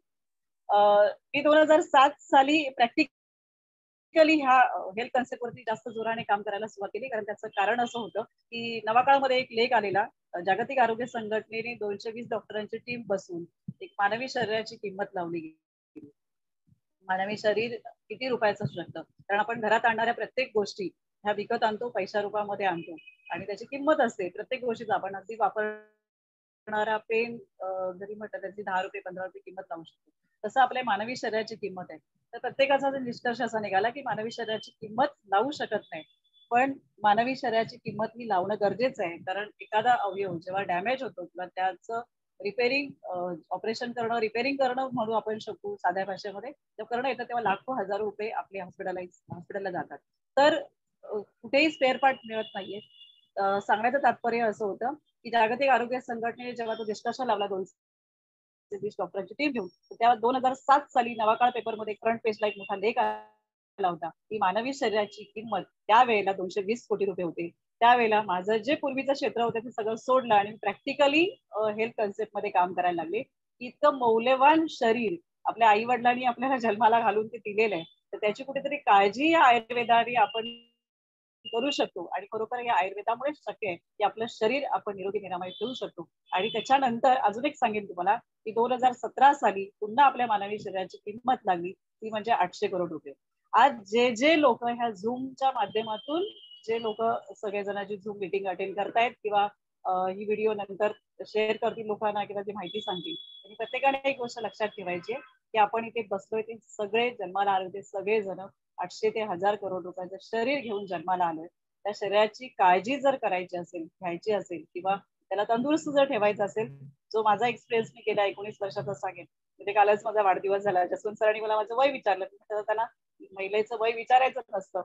S2: मी दोन हजार सात साली प्रॅक्टिकली ह्या हेल्थ कन्सेप्ट वरती जास्त जोराने काम करायला सुरुवात केली कारण त्याचं कारण असं होतं की नवाकाळमध्ये एक लेख आलेला जागतिक आरोग्य संघटनेने दोनशे वीस डॉक्टरांची टीम बसून एक मानवी शरीराची किंमत लावली. गेली मानवी शरीर किती रुपयाचं असू शकतं? कारण आपण घरात आणणाऱ्या प्रत्येक गोष्टी ह्या विकत आणतो पैशा रुपयामध्ये आणतो. आणि त्याची किंमत असते प्रत्येक गोष्टीचा आपण अगदी वापरणारा पेन जरी म्हटलं त्याची दहा रुपये पंधरा रुपये किंमत लावू शकतो. तसं आपल्या मानवी शरीराची किंमत आहे. तर प्रत्येकाचा निष्कर्ष असा निघाला की मानवी शरीराची किंमत लावू शकत नाही पण मानवी शरीराची किंमत ही लावणं गरजेचं आहे. कारण एखादा अवयव जेव्हा डॅमेज होतो किंवा त्याचं रिपेरिंग ऑपरेशन करणं रिपेरिंग करणं म्हणू आपण शकू साध्या भाषेमध्ये जेव्हा करणं येतं तेव्हा लाखो हजारो रुपये आपले हॉस्पिटलाइज हॉस्पिटलला जातात. तर कुठेही स्पेअर पार्ट मिळत नाहीये. सांगण्याचं तात्पर्य असं होतं की जागतिक आरोग्य संघटनेने जेव्हा तो निष्कर्ष लावला दोन डॉक्टरांची टीम घेऊन तेव्हा दोन हजार सात साली नवाकाळ पेपरमध्ये करंट पेजला एक मोठा लेख आला होता. की मानवी शरीराची किंमत त्यावेळेला दोनशे वीस कोटी रुपये होते. त्यावेळेला माझं जे पूर्वीचं क्षेत्र होतं ते सगळं सोडलं आणि प्रॅक्टिकली हेल्थ कन्सेप्टमध्ये काम करायला लागले. इतकं मौल्यवान शरीर आपल्या आई वडिलांनी आपल्याला जन्माला घालून ते दिलेलं आहे तर त्याची कुठेतरी काळजी या आयुर्वेदाने आपण करू शकतो आणि खरोखर या आयुर्वेदामुळे शक्य आहे की आपलं शरीर आपण निरोगी निरामय ठेवू शकतो. आणि त्याच्यानंतर अजून एक सांगेन तुम्हाला की दोन हजार सतरा साली पुन्हा आपल्या मानवी शरीराची किंमत लागली ती म्हणजे आठशे करोड रुपये. आज जे जे लोक ह्या झूमच्या माध्यमातून जे लोक सगळेजणांची झूम मिटिंग अटेंड करतायत किंवा ही व्हिडिओ नंतर शेअर करतील लोकांना किंवा ती माहिती सांगतील प्रत्येकाने एक गोष्ट लक्षात ठेवायची की आपण इथे बसलोय ते सगळे जन्माला आले ते सगळे जण आठशे ते हजार करोड रुपयाचं शरीर घेऊन जन्माला आलोय. त्या शरीराची काळजी जर करायची असेल घ्यायची असेल किंवा त्याला तंदुरुस्त जर ठेवायचं असेल जो माझा एक्सपिरियन्स मी केला एकोणीस वर्षाचा सांगेन म्हणजे कालच माझा वाढदिवस झाला जसवंत सरांनी मला माझं वय विचारलं त्याला महिलेचं वय विचारायचं नसतं.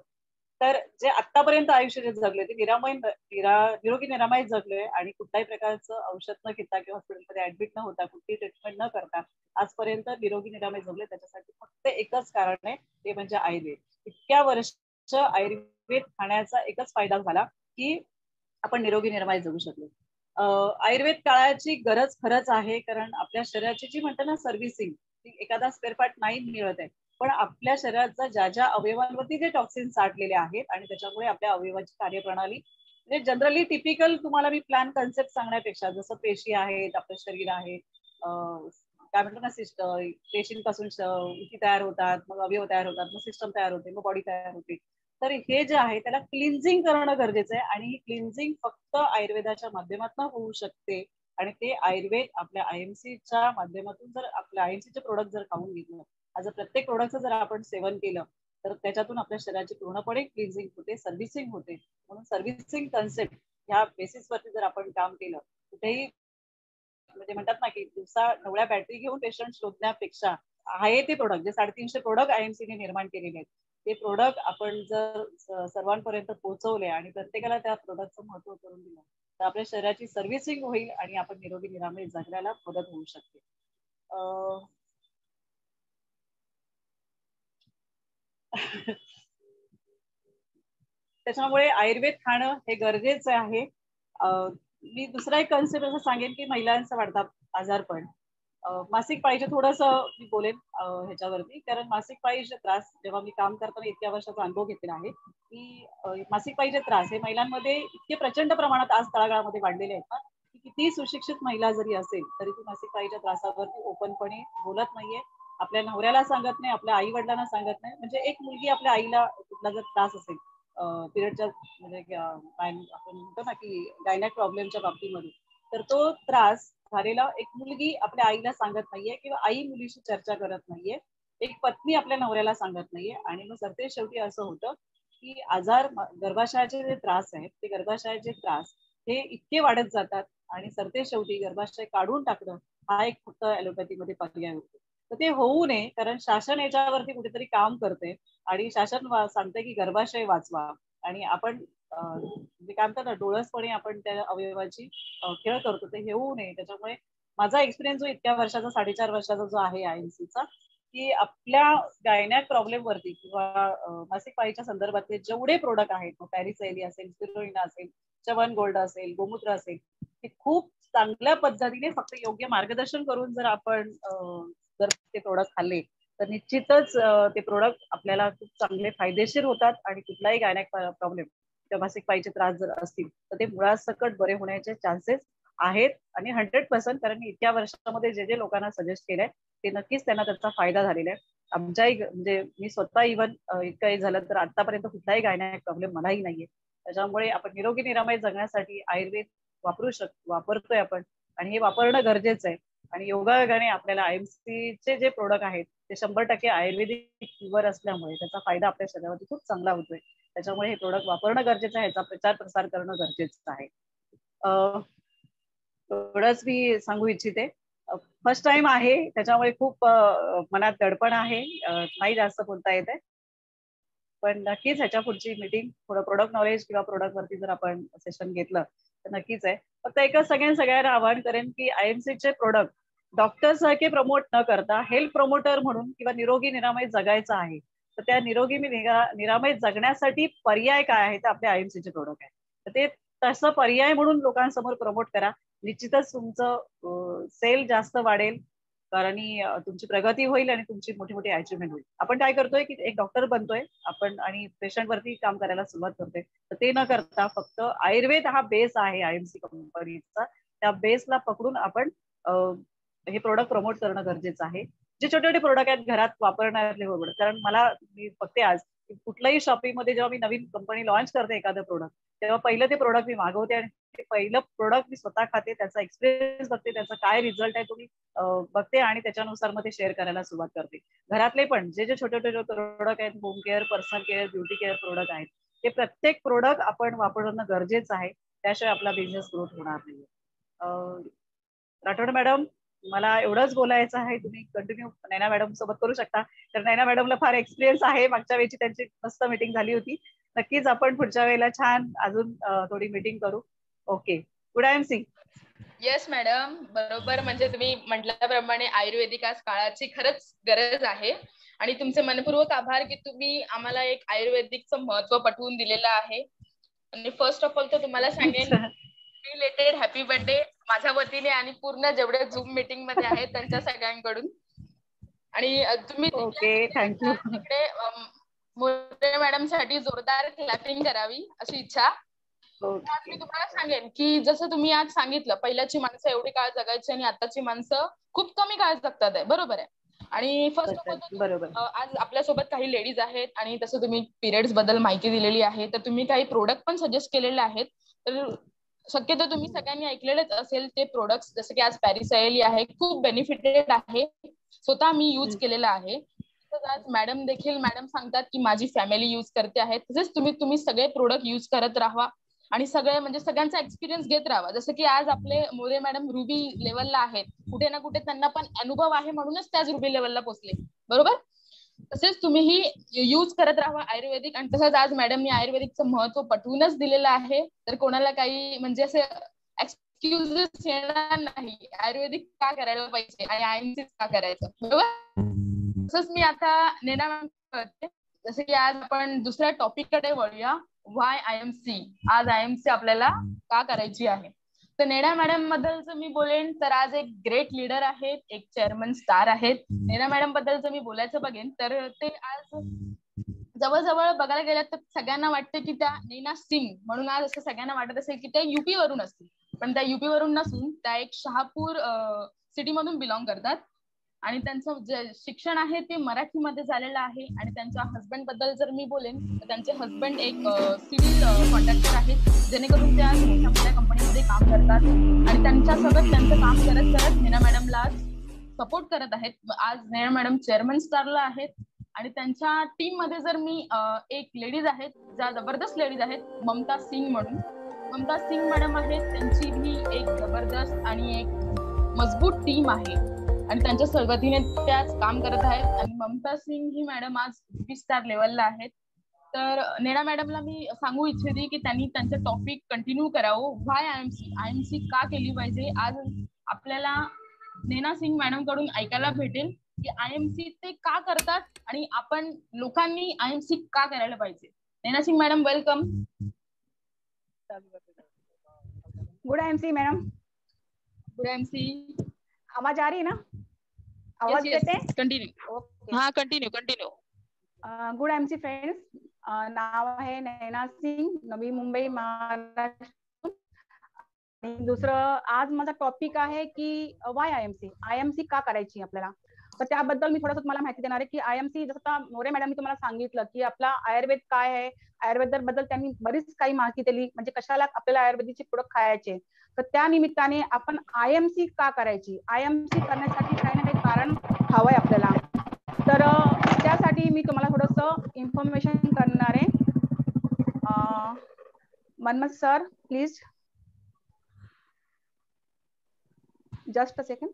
S2: तर जे आतापर्यंत आयुष्य जे जगले ते निरामय निरा निरोगी निरामय जगले आणि कुठल्याही प्रकारचं औषध न घेता किंवा हॉस्पिटलमध्ये ऍडमिट न होता कुठली ट्रीटमेंट न करता आजपर्यंत निरोगी निरामय जगले त्याच्यासाठी फक्त एकच कारण आहे ते म्हणजे आयुर्वेद. इतक्या वर्ष आयुर्वेद खाण्याचा एकच फायदा झाला की आपण निरोगी निरामय जगू शकलो. आयुर्वेद काळाची गरज खरंच आहे कारण आपल्या शरीराची जी म्हणतात ना सर्व्हिसिंग ती एखादा स्पेअर पार्ट नाही मिळत आहे. पण आपल्या शरीराचा ज्या ज्या अवयवांवरती जे टॉक्सिन साठलेले आहेत आणि त्याच्यामुळे आपल्या अवयवाची कार्यप्रणाली म्हणजे जनरली टिपिकल तुम्हाला मी प्लॅन कन्सेप्ट सांगण्यापेक्षा जसं पेशी आहेत आपलं शरीर आहे काय म्हणतो ना सिस्टम पेशींपासून इथे तयार होतात मग अवयव तयार होतात मग सिस्टम तयार होते मग बॉडी तयार होते. तर हे जे आहे त्याला क्लिन्झिंग करणं गरजेचं आहे आणि ही क्लिन्झिंग फक्त आयुर्वेदाच्या माध्यमातून होऊ शकते. आणि ते आयुर्वेद आपल्या आयएमसीच्या माध्यमातून जर आपल्या आयएमसीचे प्रोडक्ट जर खाऊन घेतलं आज प्रत्येक प्रोडक्टचं जर आपण सेवन केलं तर त्याच्यातून आपल्या शरीराची पूर्णपणे क्लिन्झिंग होते सर्व्हिसिंग होते. म्हणून सर्व्हिसिंग कन्सेप्ट ह्या बेसिसवरती जर आपण काम केलं कुठेही म्हणजे म्हणतात ना की दिवसा नवळ्या बॅटरी घेऊन पेशंट शोधण्यापेक्षा आहे ते प्रोडक्ट जे साडेतीनशे प्रोडक्ट आयएमसीने निर्माण केलेले आहेत ते प्रोडक्ट आपण जर सर्वांपर्यंत पोहोचवले आणि प्रत्येकाला त्या प्रोडक्टचं महत्त्व करून दिलं तर आपल्या शरीराची सर्व्हिसिंग होईल आणि आपण निरोगी निरामय जगण्याला मदत होऊ शकते. त्याच्यामुळे आयुर्वेद खाणं हे गरजेचं आहे. मी दुसरा एक कन्सेप्ट असं सांगेन की महिलांचा वाढता आजारपण मासिक पाळीचे थोडस मी बोलेन ह्याच्यावरती. कारण मासिक पाळीचे त्रास जेव्हा मी काम करताना इतक्या वर्षाचा अनुभव घेतलेला आहे की मासिक पाळीचे त्रास हे महिलांमध्ये इतके प्रचंड प्रमाणात आज तळागाळामध्ये वाढलेले आहेत ना की किती सुशिक्षित महिला जरी असेल तरी ती मासिक पाळीच्या त्रासावरती ओपनपणे बोलत नाहीये. आपल्या नवऱ्याला सांगत नाही आपल्या आई वडिलांना सांगत नाही. म्हणजे एक मुलगी आपल्या आईला कुठला जर त्रास असेल पिरियडच्या म्हणजे आपण म्हणतो ना की गायनॅक प्रॉब्लेमच्या बाबतीमध्ये तर तो त्रास झालेला एक मुलगी आपल्या आईला सांगत नाहीये किंवा आई मुलीशी चर्चा करत नाहीये. एक पत्नी आपल्या नवऱ्याला सांगत नाहीये. आणि मग सरते शेवटी असं होतं की आजार गर्भाशयाचे जे त्रास आहेत ते गर्भाशयाचे त्रास हे इतके वाढत जातात आणि सरते शेवटी गर्भाशय काढून टाकणं हा एक फक्त ॲलोपॅथीमध्ये पर्याय होतो. तर ते होऊ नये कारण शासन याच्यावरती कुठेतरी काम करते आणि शासन सांगते की गर्भाशय वाचवा आणि आपण म्हणजे काय म्हणतात ना डोळसपणे आपण त्या अवयवाची खेळ करतो ते हे होऊ नये. त्याच्यामुळे माझा एक्सपिरियन्स जो इतक्या वर्षाचा साडेचार वर्षाचा जो आहे आय एन सीचा की आपल्या गायनॅक प्रॉब्लेम वरती किंवा मासिक पाळीच्या संदर्भातले जेवढे प्रोडक्ट आहेत पॅरिसेली असेल स्पिरोइना असेल चवन गोल्ड असेल गोमूत्र असेल हे खूप चांगल्या पद्धतीने फक्त योग्य मार्गदर्शन करून जर आपण जर ते प्रोडक्ट खाल्ले तर निश्चितच ते प्रोडक्ट आपल्याला खूप चांगले फायदेशीर होतात आणि कुठलाही गायनॅक प्रॉब्लेम किंवा मासिक पायीचे त्रास जर असतील तर ते मुळासकट बरे होण्याचे चान्सेस आहेत आणि हंड्रेड पर्सेंट कारण मी इतक्या वर्षामध्ये जे जे लोकांना सजेस्ट केलंय ते नक्कीच त्यांना त्याचा फायदा झालेला आहे. आमच्याही म्हणजे मी स्वतः इव्हन इतकंही झालं तर आतापर्यंत कुठलाही गायनॅक प्रॉब्लेम मलाही नाहीये. त्याच्यामुळे आपण निरोगी निरामय जगण्यासाठी आयुर्वेद वापरू शक वापरतोय आपण आणि हे वापरणं गरजेचं आहे. आणि योगायोगाने आपल्याला चे जे प्रोडक्ट आहेत ते शंभर टक्के आयुर्वेदिक फ्युअर असल्यामुळे त्याचा फायदा आपल्या शरीरावरती खूप चांगला होतोय. त्याच्यामुळे हे प्रोडक्ट वापरणं गरजेचं आहे याचा प्रचार प्रसार करणं गरजेचं आहे. थोडंच मी सांगू इच्छिते. फर्स्ट टाइम आहे त्याच्यामुळे खूप मनात दडपण आहे. नाही जास्त बोलता येत आहे. पण नक्कीच ह्याच्या पुढची मीटिंग थोडं प्रोडक्ट नॉलेज किंवा प्रोडक्ट वरती जर आपण सेशन घेतलं तर नक्कीच आहे. फक्त एकच सगळ्या सगळ्यांना आवाहन करेन की आय एम चे प्रोडक्ट डॉक्टर सारखे प्रमोट न करता हेल्थ प्रमोटर म्हणून किंवा निरोगी निरामय जगायचं आहे तर त्या निरोगी निरामय जगण्यासाठी पर्याय काय आहे ते आपले आयएमसीचे चे प्रोडक्ट आहे तर ते तसं पर्याय म्हणून लोकांसमोर प्रमोट करा. निश्चितच तुमचं सेल जास्त वाढेल कारण तुमची प्रगती होईल आणि तुमची मोठी मोठी अचिव्हमेंट होईल. आपण काय करतोय की एक डॉक्टर बनतोय आपण आणि पेशंट वरती काम करायला सुरुवात करतोय. तर ते न करता फक्त आयुर्वेद हा बेस आहे आयएमसी कंपनीचा त्या बेसला पकडून आपण हे प्रोडक्ट प्रमोट करणं गरजेचं आहे. जे छोटे छोटे प्रोडक्ट आहेत घरात वापरणारे बरोबर हो कारण मला मी बघते आज कुठल्याही शॉपिंगमध्ये जेव्हा मी नवीन कंपनी लॉन्च करते एखादं प्रोडक्ट तेव्हा पहिलं ते प्रोडक्ट मी मागवते आणि ते पहिलं प्रोडक्ट मी स्वतः खाते त्याचा एक्सपिरियन्स बघते त्याचा काय रिझल्ट आहे तुम्ही बघते आणि त्याच्यानुसार मग ते शेअर करायला सुरुवात करते. घरातले पण जे जे छोटे छोटे प्रोडक्ट आहेत home care personal care beauty care product आहेत ते प्रत्येक प्रोडक्ट आपण वापरणं गरजेचं आहे. त्याशिवाय आपला बिझनेस ग्रोथ होणार नाही राठोड मॅडम मला एवढंच बोलायचं आहे तुम्ही कंटिन्यू नैना मॅडम सोबत करू शकता. तर नैना मॅडमला फार एक्सपिरियन्स आहे. मागच्या वेळची त्यांची मस्त मीटिंग झाली होती. नक्कीच आपण पुढच्या वेळेला छान अजून थोडी मीटिंग करू. Okay good I M C
S1: yes madam बरोबर. म्हणजे तुम्ही म्हटल्याप्रमाणे आयुर्वेदिक आज काळाची खरंच गरज आहे. आणि तुमचे मनपूर्वक आभार की तुम्ही आम्हाला एक आयुर्वेदिकचं महत्त्व पटवून दिलेलं आहे. आणि फर्स्ट ऑफ ऑल तर तुम्हाला सांगेन रिलेटेड हॅपी बर्थडे माझ्या वतीने आणि पूर्ण जेवढे झूम मीटिंगमध्ये आहेत त्यांच्या सगळ्यांकडून. आणि तुम्ही
S2: ओके थँक्यू
S1: तिकडे मोरे मॅडमसाठी जोरदार क्लॅपिंग करावी अशी इच्छा. मी तुम्हाला सांगेन की जसं तुम्ही आज सांगितलं पहिल्याची माणसं एवढी काळ जगायची आणि आताची माणसं खूप कमी काळ जगतात आहे. बरोबर आहे. आणि फर्स्ट ऑफ ऑल आज आपल्यासोबत काही लेडीज आहेत आणि तसं तुम्ही पिरियड्सबद्दल माहिती दिलेली आहे. तर तुम्ही काही प्रोडक्ट पण सजेस्ट केलेले आहेत. तर शक्यतो तुम्ही सगळ्यांनी ऐकलेलेच असेल ते प्रोडक्ट जसं की आज पॅरिसायली आहे खूप बेनिफिटेड आहे. स्वतः मी युज केलेला आहे. आज मॅडम देखील मॅडम सांगतात की माझी फॅमिली युज करते आहे. तसेच तुम्ही तुम्ही सगळे प्रोडक्ट युज करत राहा. आणि सगळे म्हणजे सगळ्यांचा एक्सपिरियन्स घेत राहावा जसं की आज आपले मोरे मॅडम रुबी लेवलला आहेत. कुठे ना कुठे त्यांना पण अनुभव आहे म्हणूनच त्याच रुबी लेवलला पोहोचले. बरोबर? तसेच तुम्हीही युज करत राहा आयुर्वेदिक. आणि तसंच आज मॅडमनी आयुर्वेदिकचं महत्त्व पटवूनच दिलेलं आहे. तर कोणाला काही म्हणजे असे एक्सक्युजेस येणार नाही. आयुर्वेदिक का करायला पाहिजे आणि आयएमसी का करायचं? बरोबर? तसंच मी आता नेना करते. जसं की आज आपण दुसऱ्या टॉपिककडे वळूया. वाय आय एम सी आज आय एम सी आपल्याला का करायची आहे? नेडा मॅडम बद्दलच मी बोलेन तर आज एक ग्रेट लीडर आहेत एक चेअरमन स्टार आहेत. नेडा मॅडम बद्दलच मी बोलायचं बघेन तर ते आज जवळजवळ बघायला गेलं तर सगळ्यांना वाटतं की त्या नेना सिंग म्हणून आज असं सगळ्यांना वाटत असेल की त्या युपी वरून असतील. पण त्या युपी वरून नसून त्या एक शहापूर सिटी मधून बिलॉंग करतात. आणि त्यांचं जे शिक्षण आहे ते मराठीमध्ये झालेलं आहे. आणि त्यांच्या हसबंडबद्दल जर मी बोलेन तर त्यांचे हसबंड एक सिव्हिल कॉन्ट्रॅक्टर आहेत. जेणेकरून त्या मोठ्या मोठ्या कंपनीमध्ये काम करतात. आणि त्यांच्यासोबत त्यांचं काम करत करत नेना मॅडमला सपोर्ट करत आहेत. आज नेना मॅडम चेअरमन स्टारला आहेत. आणि त्यांच्या टीममध्ये जर मी एक लेडीज आहेत ज्या जबरदस्त लेडीज आहेत ममता सिंग म्हणून. ममता सिंग मॅडम आहेत. त्यांची ही एक जबरदस्त आणि एक मजबूत टीम आहे. आणि त्यांच्या संगतीने त्याच काम करत आहेत. आणि ममता सिंग ही मॅडम आज बी स्टार लेवलला आहेत. तर नेणा मॅडमला मी सांगू इच्छिते की त्यांनी त्यांचं टॉपिक कंटिन्यू करावं. Why I M C I M C का केली पाहिजे? आज आपल्याला नेना सिंग मॅडमकडून ऐकायला भेटेल की आय एम सी ते का करतात आणि आपण लोकांनी आय एम सी का करायला पाहिजे? Naina Singh madam welcome
S3: good I M C madam
S1: good M C
S3: आवाज़ आ रही है ना? आवाज़ yes, येते
S1: कंटिन्यू हाँ continue continue
S3: good M C friends नाव है नैना सिंग नवी मुंबई महाराष्ट्र. दुसर आज माझा टॉपिक है कि why I M C I M C का करायची आपल्याला? तर त्याबद्दल मी थोडस तुम्हाला माहिती देणार आहे की आय एम सी जसं मोरे मॅडम मी तुम्हाला सांगितलं की आपला आयुर्वेद काय आहे? आयुर्वेदा बद्दल त्यांनी बरीच काही माहिती दिली. म्हणजे कशाला आपल्याला आयुर्वेदिकचे प्रोडक्ट खायचे तर त्या निमित्ताने आपण आय एम सी का करायची? आय एम सी करण्यासाठी काही ना काही कारण हवंय आपल्याला. तर त्यासाठी मी तुम्हाला थोडस इन्फॉर्मेशन करणार आहे. Manmath sir please just a second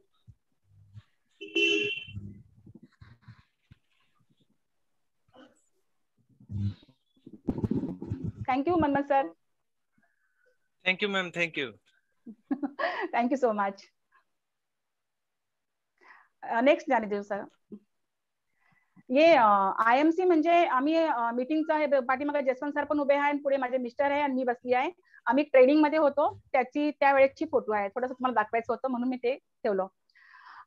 S3: thank you Manmath sir
S4: thank you ma'am thank you
S3: thank you so much next जाने देऊ सर ये आय एम सी म्हणजे आम्ही मीटिंगचं आहे पाठीमागे जसवंत सर पण उभे आहे आणि पुढे माझे मिस्टर आहे आणि मी बसली आहे. आम्ही ट्रेनिंगमध्ये होतो. त्याची त्यावेळेची फोटो आहे. थोडंसं तुम्हाला दाखवायचं होतं म्हणून मी ते ठेवलं.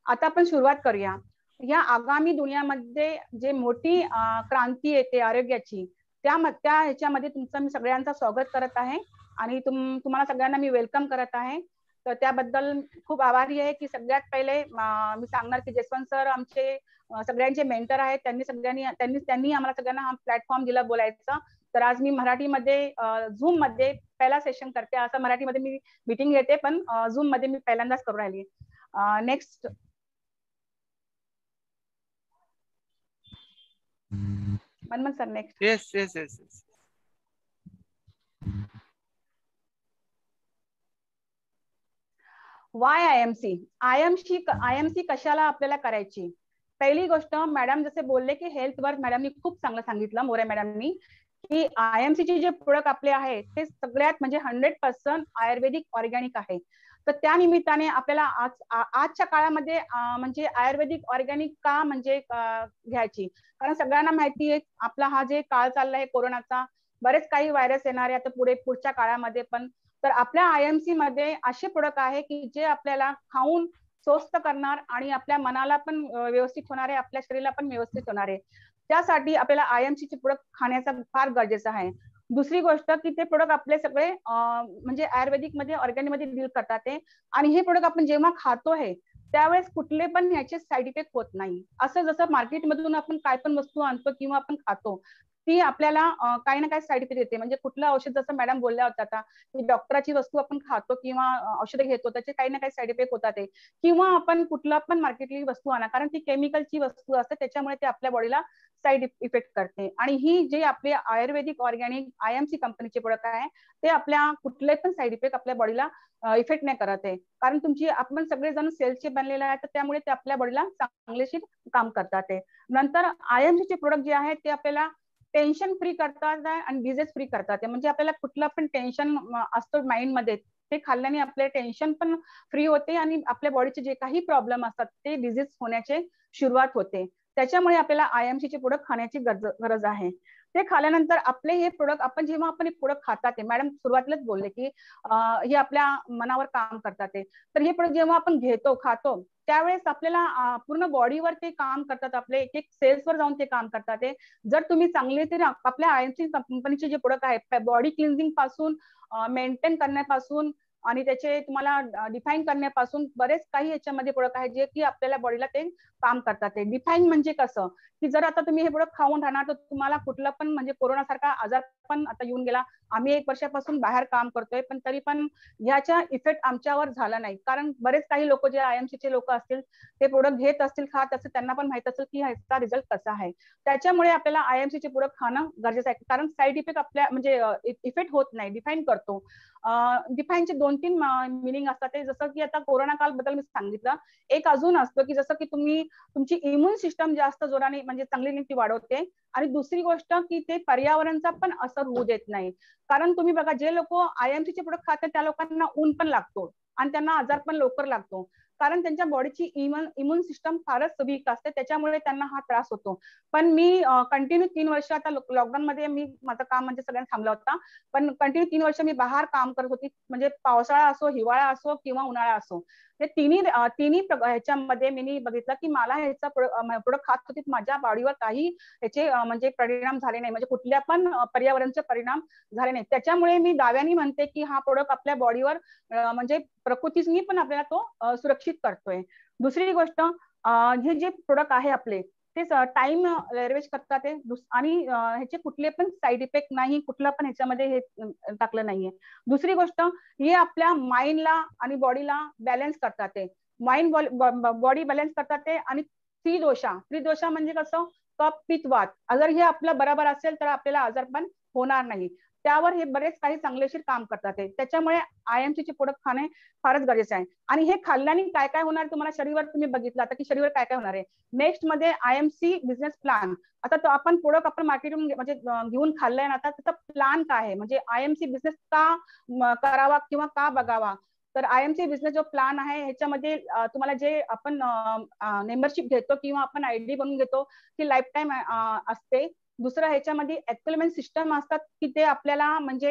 S3: आता आपण सुरुवात करूया. या आगामी दुनियामध्ये जे मोठी क्रांती येते आरोग्याची त्या त्या ह्याच्यामध्ये तुमचं मी सगळ्यांचं स्वागत करत आहे आणि तुम तुम्हाला सगळ्यांना मी वेलकम करत आहे. तर त्याबद्दल खूप आभारी आहे की सगळ्यात पहिले मी सांगणार की जसवंत सर आमचे सगळ्यांचे मेंटर आहेत. त्यांनी सगळ्यांनी त्यांनी त्यांनी आम्हाला सगळ्यांना हा प्लॅटफॉर्म दिला बोलायचा. तर आज मी मराठीमध्ये झूममध्ये पहिला सेशन करते असं मराठीमध्ये मी मिटिंग घेते पण झूममध्ये मी पहिल्यांदाच करू राहिली. Next Manman sir next
S4: yes yes yes yes
S3: why I M C I M C I M C कशाला आपल्याला करायची? पहिली गोष्ट मॅडम जसे बोलले की हेल्थ वर मॅडमनी खूप चांगलं सांगितलं मोरे मॅडमनी की आय एम चे जे प्रोडक्ट आपले आहेत ते सगळ्यात म्हणजे हंड्रेड पर्सेंट आयुर्वेदिक ऑर्गॅनिक आहे. तर त्या निमित्ताने आपल्याला आज आजच्या काळामध्ये म्हणजे आयुर्वेदिक ऑर्गॅनिक का म्हणजे घ्यायची? कारण सगळ्यांना माहिती आहे आपला हा जे काळ चाललाय कोरोनाचा बरेच काही व्हायरस येणार आहे आता पुढे पुढच्या काळामध्ये पण. तर आपल्या आय एम सी मध्ये असे प्रोडक्ट आहे की जे आपल्याला खाऊन स्वस्त करणार आणि आपल्या मनाला पण व्यवस्थित होणार आहे आपल्या शरीराला पण व्यवस्थित होणार आहे. त्यासाठी आपल्याला आय एम सी चे प्रोडक्ट खाण्याचा फार गरजेचं आहे. दुसरी गोष्ट की ते प्रोडक्ट आपले सगळे म्हणजे आयुर्वेदिकमध्ये ऑर्गॅनिकमध्ये डील करतात ते. आणि हे प्रोडक्ट आपण जेव्हा खातो आहे त्यावेळेस कुठले पण ह्याचे साईड इफेक्ट होत नाही. असं जसं मार्केटमधून आपण काय पण वस्तू आणतो किंवा आपण खातो ती आपल्याला काही ना काही साईड इफेक्ट येते म्हणजे कुठलं औषध जसं मॅडम बोलल्या होत्या आता की डॉक्टराची वस्तू आपण खातो किंवा औषधं घेतो त्याचे काही ना काही साईड इफेक्ट होतात ते. किंवा आपण कुठला पण मार्केटली वस्तू आणा कारण ती केमिकलची वस्तू असते त्याच्यामुळे ते आपल्या बॉडीला साईड इफेक्ट करते. आणि ही जे आपले ayurvedic organic I M C कंपनीचे प्रोडक्ट आहे ते आपल्या कुठले पण साईड इफेक्ट आपल्या बॉडीला इफेक्ट नाही करत आहे. कारण तुमची आपण सगळेजण सेल्सचे बनलेले आहेत तर त्यामुळे ते आपल्या बॉडीला चांगलेशी काम करतात ते. नंतर आय एम चे प्रोडक्ट जे आहेत ते आपल्याला टेन्शन फ्री करतात आणि डिझेज फ्री करतात. म्हणजे आपल्याला कुठलं पण टेन्शन असतो माइंडमध्ये ते खाल्ल्याने आपले टेन्शन पण फ्री होते आणि आपल्या बॉडीचे जे काही प्रॉब्लेम असतात ते डिझीज होण्याचे सुरुवात होते. त्याच्यामुळे आपल्याला आयएमसी चे प्रोडक्ट खाण्याची गरज आहे. ते खाल्यानंतर आपले हे प्रोडक्ट आपण जेव्हा आपण हे प्रोडक्ट खातात ते मॅडम सुरुवातीलाच बोलले की हे आपल्या मनावर काम करतात ते. तर हे प्रोडक्ट जेव्हा आपण घेतो खातो त्यावेळेस आपल्याला पूर्ण बॉडीवर ते काम करतात आपले एक एक सेल्सवर जाऊन ते काम करतात ते. जर तुम्ही चांगले ते आपल्या आयएमसी कंपनीचे जे प्रोडक्ट आहेत बॉडी क्लिन्झिंगपासून मेंटेन करण्यापासून आणि त्याचे तुम्हाला डिफाईन करण्यापासून बरेच काही याच्यामध्ये प्रोडक्ट आहेत जे की आपल्याला बॉडीला ते काम करतात. ते डिफाईन म्हणजे कसं? की जर आता तुम्ही हे प्रोडक्ट खाऊन राहणार तर तुम्हाला कुठला पण म्हणजे कोरोनासारखा आजार पण आता येऊन गेला. आम्ही एक वर्षापासून बाहेर काम करतोय पण तरी पण ह्याचा इफेक्ट आमच्यावर झाला नाही. कारण बरेच काही लोक जे आयएमसी चे लोक असतील ते प्रोडक्ट घेत असतील खात असतील त्यांना पण माहीत असेल की ह्याचा रिझल्ट कसा आहे. त्याच्यामुळे आपल्याला आयएमसी चे प्रोडक्ट खाणं गरजेचं आहे. कारण साईड इफेक्ट आपल्या म्हणजे इफेक्ट होत नाही डिफाईन करतो. डिफाईनचे दोन तीन मिनिंग असतात. ते जसं की आता कोरोना काल बद्दल मी सांगितलं एक अजून असतं की जसं की तुम्ही तुमची इम्युन सिस्टम जास्त जोराने म्हणजे चांगली नीती वाढवते आणि दुसरी गोष्ट की ते पर्यावरणचा पण असर होऊ देत नाही. कारण तुम्ही बघा जे लोक आयएमसी चे प्रोडक्ट खातात त्या लोकांना ऊन पण लागतो आणि त्यांना आजार पण लवकर लागतो. कारण त्यांच्या बॉडीची इम्युन इम्युन सिस्टम फारच वीक असते त्याच्यामुळे त्यांना हा त्रास होतो. पण मी कंटिन्यू तीन वर्ष आता लॉकडाऊन मध्ये मी माझं काम म्हणजे सगळ्यांना थांबला होता. पण कंटिन्यू तीन वर्ष मी बाहेर काम करत होती. म्हणजे पावसाळा असो हिवाळा असो किंवा उन्हाळा असो. हे तिन्ही तिन्ही ह्याच्यामध्ये मी बघितलं की मला ह्याचा प्रोडक्ट खात होती माझ्या बॉडीवर काही ह्याचे म्हणजे परिणाम झाले नाही. म्हणजे कुठल्या पण पर्यावरणचे परिणाम झाले नाही त्याच्यामुळे मी दाव्याने म्हणते की हा प्रोडक्ट आपल्या बॉडीवर म्हणजे प्रकृतीने पण आपल्याला तो सुरक्षित करतोय. दुसरी गोष्ट हे जे प्रोडक्ट आहे आपले ते टाइम लेरवेज करतात ते. आणि ह्याचे कुठले पण साईड इफेक्ट नाही कुठलं पण ह्याच्यामध्ये हे टाकलं नाहीये. दुसरी गोष्ट हे आपल्या माइंडला आणि बॉडीला बॅलन्स करतात ते. माइंड बॉडी बॅलन्स करतात ते आणि त्रिदोषा. त्रिदोषा म्हणजे कसं? कप पितवात अगर हे आपलं बरोबर असेल तर आपल्याला आजार पण होणार नाही. त्यावर हे बरेच काही चांगलेशीर काम करतात त्याच्यामुळे आयएमसी चे प्रोडक्ट खाणे फारच गरजेचे आहे. आणि हे खाल्ल्याने काय काय होणार तुम्हाला शरीरावर? तुम्ही बघितलं आता की शरीरावर काय काय होणार आहे. नेक्स्टमध्ये आयएमसी बिझनेस प्लॅन आता तो आपण प्रोडक्ट आपण मार्केटून म्हणजे घेऊन खाल्लाय ना आता त्याचा प्लॅन काय आहे? म्हणजे आयएमसी बिझनेस का करावा किंवा का बघावा? तर आयएमसी बिझनेस जो प्लॅन आहे ह्याच्यामध्ये तुम्हाला जे आपण मेंबरशिप घेतो किंवा आपण आयडी बनवून घेतो ती लाईफ टाईम असते. दुसरं ह्याच्यामध्ये एक्सपेरिमेंट सिस्टम असतात की ते आपल्याला म्हणजे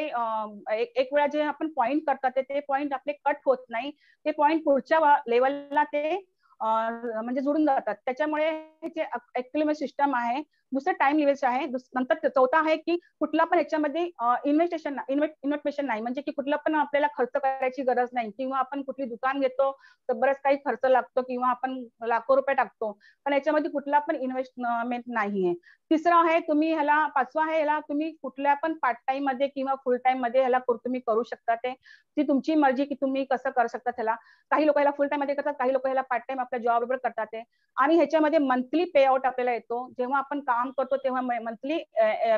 S3: एक वेळा जे आपण पॉईंट करतात ते पॉईंट आपले कट होत नाही. ते पॉईंट पुढच्या लेवलला ते म्हणजे जुडून जातात. त्याच्यामुळे जे एक्सपेरिमेंट सिस्टम आहे दुसरं टाइम लिमिट आहे. नंतर चौथा आहे की कुठला पण याच्यामध्ये इन्व्हेस्टेशन इन्व्हेस्टमेशन नाही. म्हणजे की कुठला पण आपल्याला खर्च करायची गरज नाही. किंवा आपण कुठली दुकान घेतो तर बरंच काही खर्च लागतो किंवा आपण लाखो रुपये टाकतो. पण याच्यामध्ये कुठला पण इन्व्हेस्टमेंट नाहीये. तिसरं आहे तुम्ही ह्याला पाचवा आहे ह्याला तुम्ही कुठल्या पण पार्ट टाइममध्ये किंवा फुल टाइममध्ये ह्याला तुम्ही करू शकता ते. ती तुमची मर्जी की तुम्ही कसं करू शकता ह्याला काही लोक ह्याला फुल टाइममध्ये करतात काही लोक ह्याला पार्ट टाइम आपल्या जॉब बरोबर करतात आणि ह्याच्यामध्ये मंथली पे आउट आपल्याला येतो. जेव्हा आपण काम काम करतो तेव्हा मंथली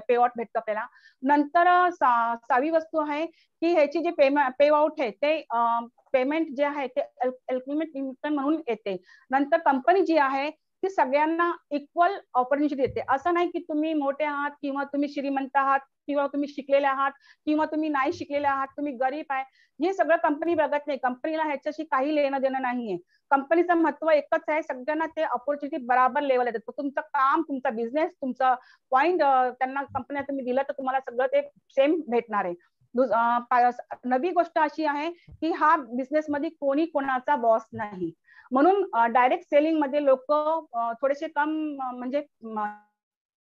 S3: पे आउट भेटतो आपल्याला. नंतर सहावी वस्तू आहे की ह्याची जे पेमेंट पे आउट आहे ते पेमेंट जे आहे ते अल्टिमेट म्हणून येते. नंतर कंपनी जी आहे ती सगळ्यांना इक्वल ऑपॉर्च्युनिटी देते. असं नाही की तुम्ही मोठे आहात किंवा तुम्ही श्रीमंत आहात किंवा तुम्ही शिकलेले आहात किंवा तुम्ही नाही शिकलेले आहात तुम्ही गरीब आहे. हे सगळं कंपनी बघत नाही. कंपनीला ह्याच्याशी काही लेणं देणं नाहीये. कंपनीचं महत्त्व एकच आहे सगळ्यांना ते ऑपॉर्च्युनिटी बराबर लेवल येतात. तुमचं काम तुमचा बिझनेस तुमचा पॉईंट त्यांना कंपनीला तुम्ही दिलं तर तुम्हाला सगळं ते सेम भेटणार आहे. नवी गोष्ट अशी आहे की हा बिझनेस मध्ये कोणी कोणाचा बॉस नाही. म्हणून डायरेक्ट सेलिंगमध्ये लोक थोडेसे कम म्हणजे